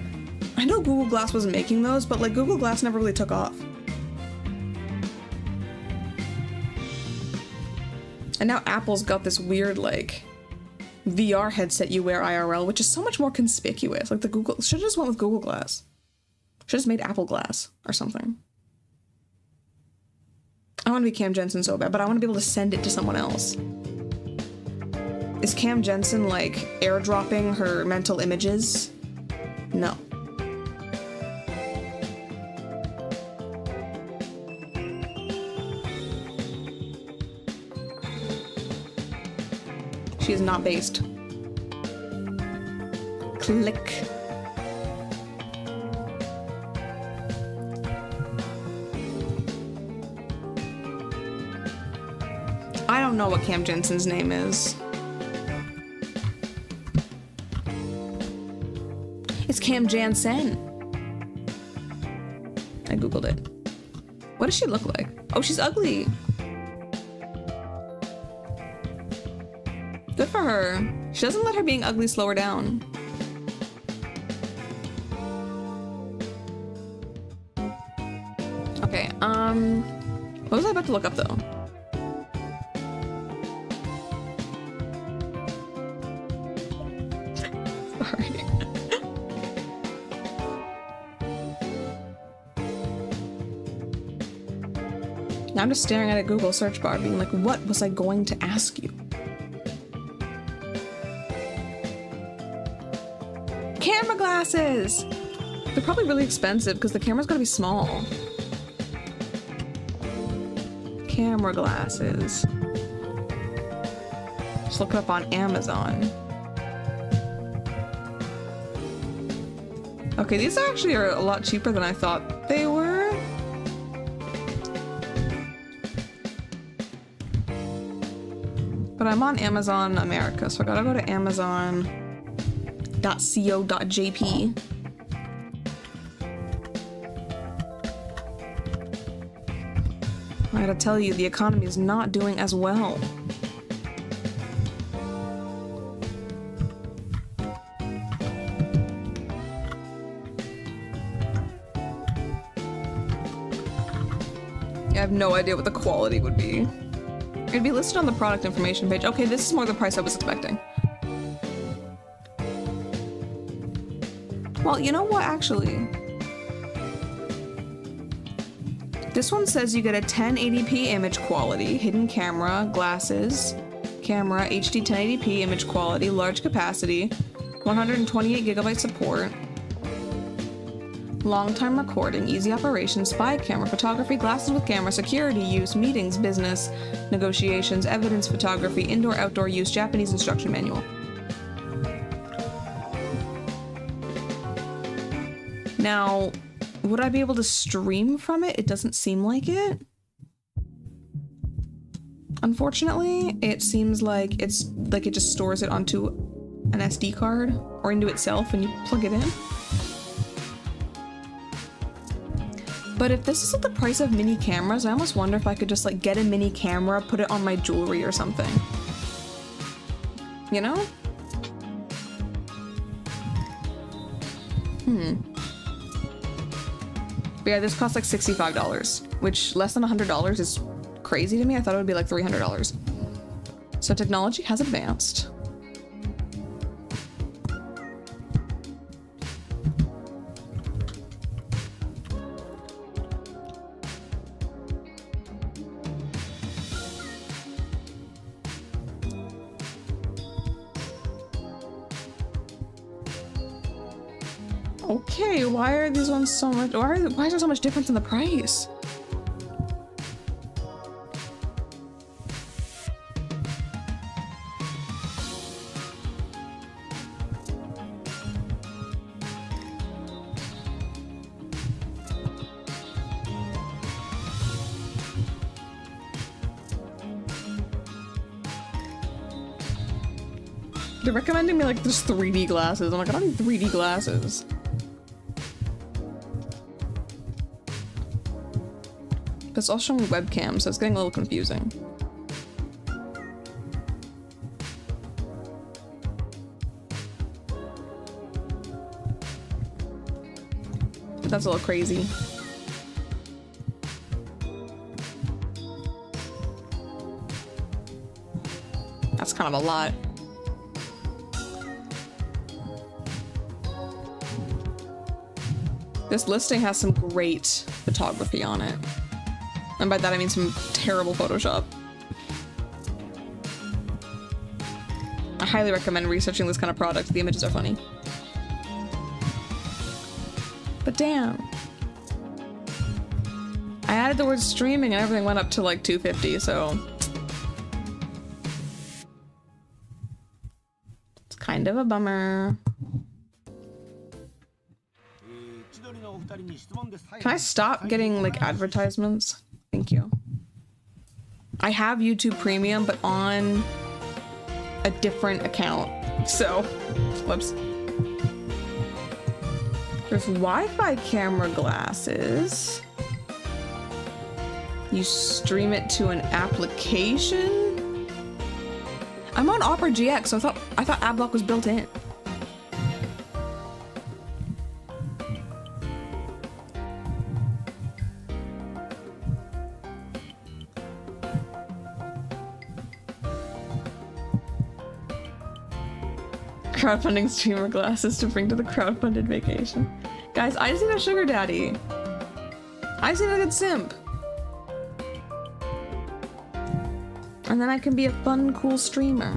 I know Google Glass was making those, but like Google Glass never really took off. And now Apple's got this weird like VR headset you wear IRL, which is so much more conspicuous. Like the Google should have just went with Google Glass. Should have just made Apple Glass or something. I want to be Cam Jensen so bad, but I want to be able to send it to someone else. Is Cam Jensen like airdropping her mental images? No. She is not based. Click. I don't know what Cam Jensen's name is. It's Cam Jansen. I googled it. What does she look like? Oh, she's ugly. Good for her. She doesn't let her being ugly slow her down. Okay, um... What was I about to look up, though? Sorry. now I'm just staring at a Google search bar being like, what was I going to ask you? Camera glasses! They're probably really expensive because the camera's gotta be small. Camera glasses. Just look it up on Amazon. Okay, these actually are a lot cheaper than I thought they were. But I'm on Amazon America, so I gotta go to amazon.co.jp. I gotta tell you, the economy is not doing as well. I have no idea what the quality would be. It'd be listed on the product information page. Okay, this is more the price I was expecting. Well, you know what, actually? This one says you get a 1080p image quality, hidden camera, glasses, camera, HD 1080p image quality, large capacity, 128 gigabyte support, long time recording, easy operation, spy camera, photography, glasses with camera, security use, meetings, business, negotiations, evidence photography, indoor outdoor use, Japanese instruction manual. Now, would I be able to stream from it? It doesn't seem like it. Unfortunately, it seems like it's like it just stores it onto an SD card or into itself and you plug it in. But if this is at the price of mini cameras, I almost wonder if I could just like get a mini camera, put it on my jewelry or something. You know? Hmm. But yeah, this costs like $65, which less than $100 is crazy to me. I thought it would be like $300. So technology has advanced. Why are these ones so much? Why, are, why is there so much difference in the price? They're recommending me like just 3D glasses. I'm like, I don't need 3D glasses. It's also showing webcam, so it's getting a little confusing. That's a little crazy. That's kind of a lot. This listing has some great photography on it. And by that I mean some terrible Photoshop. I highly recommend researching this kind of product. The images are funny. But damn. I added the word streaming and everything went up to like 250, so... It's kind of a bummer. Can I stop getting like advertisements? Thank you. I have YouTube Premium, but on a different account. So, whoops. There's Wi-Fi camera glasses. You stream it to an application? I'm on Opera GX, so I thought I thought AdBlock was built in. Crowdfunding streamer glasses to bring to the crowdfunded vacation. Guys, I just need a sugar daddy. I just need a good simp. And then I can be a fun, cool streamer.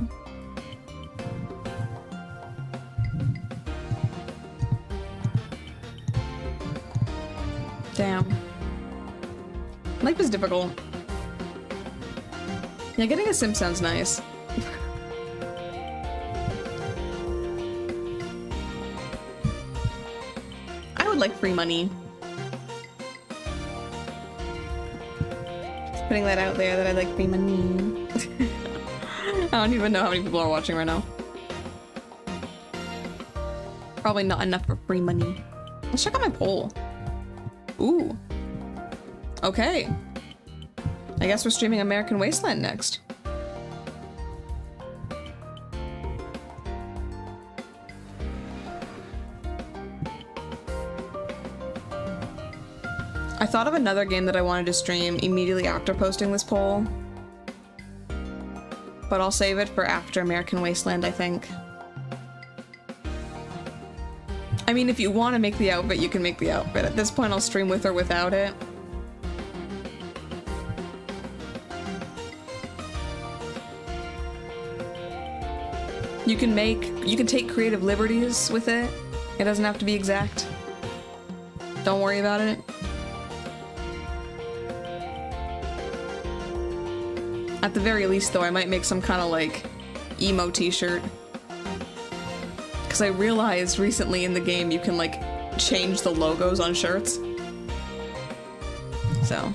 Damn. Life is difficult. Yeah, getting a simp sounds nice. Would like free money. Just putting that out there that I like free money. I don't even know how many people are watching right now. Probably not enough for free money. Let's check out my poll. Ooh. Okay. I guess we're streaming American Wasteland next. Thought of another game that I wanted to stream immediately after posting this poll. But I'll save it for after American Wasteland, I think. I mean, if you want to make the outfit, you can make the outfit. At this point, I'll stream with or without it. You can make, you can take creative liberties with it. It doesn't have to be exact. Don't worry about it. At the very least, though, I might make some kind of like emo t-shirt. Because I realized recently in the game you can like change the logos on shirts. So.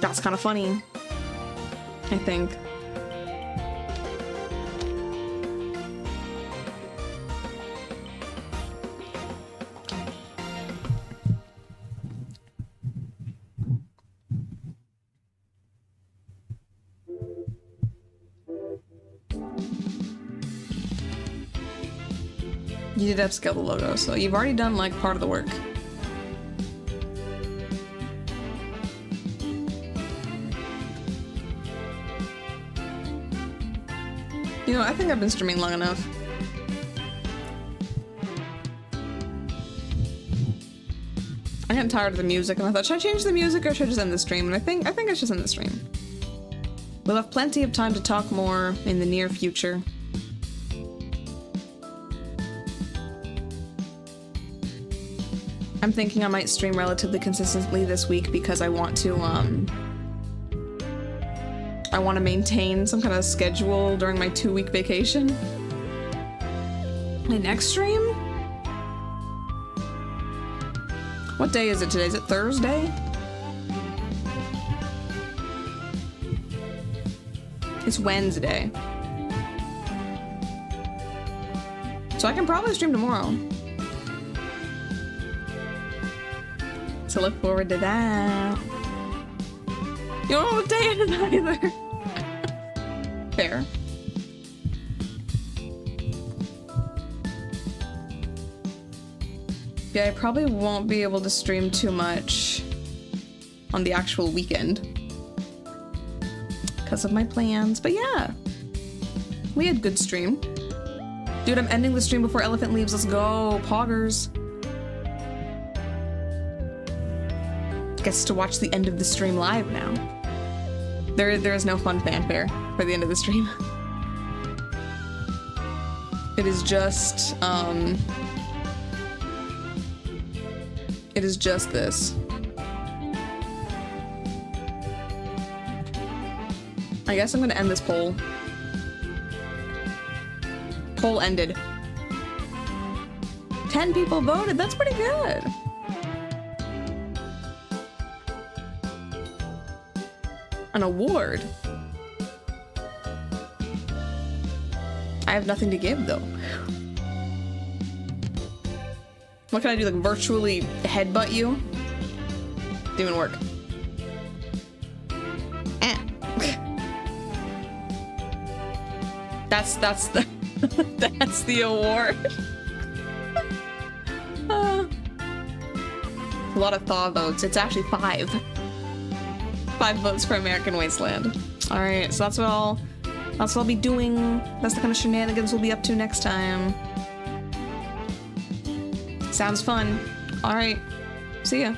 That's kind of funny. I think. Did upscale the logo, so you've already done like part of the work. You know, I think I've been streaming long enough. I got tired of the music and I thought, should I change the music or should I just end the stream? And I think I think I should end the stream. We'll have plenty of time to talk more in the near future. I'm thinking I might stream relatively consistently this week because I want to, um... I want to maintain some kind of schedule during my two-week vacation. My next stream? What day is it today? Is it Thursday? It's Wednesday. So I can probably stream tomorrow. So look forward to that. You it is either. Fair. Yeah, I probably won't be able to stream too much on the actual weekend because of my plans. But yeah, we had good stream. Dude, I'm ending the stream before Elephant leaves. Let's go, poggers. Gets to watch the end of the stream live now. There, there is no fun fanfare for the end of the stream. It is just, um, it is just this. I guess I'm gonna end this poll. Poll ended. 10 people voted, that's pretty good. An award. I have nothing to give though. What can I do? Like virtually headbutt you? Didn't even work. Eh. that's that's the that's the award. Uh, a lot of thaw votes. It's actually five. Five votes for American Wasteland. All right, so that's what I'll that's what I'll be doing. That's the kind of shenanigans we'll be up to next time. Sounds fun. All right. See ya.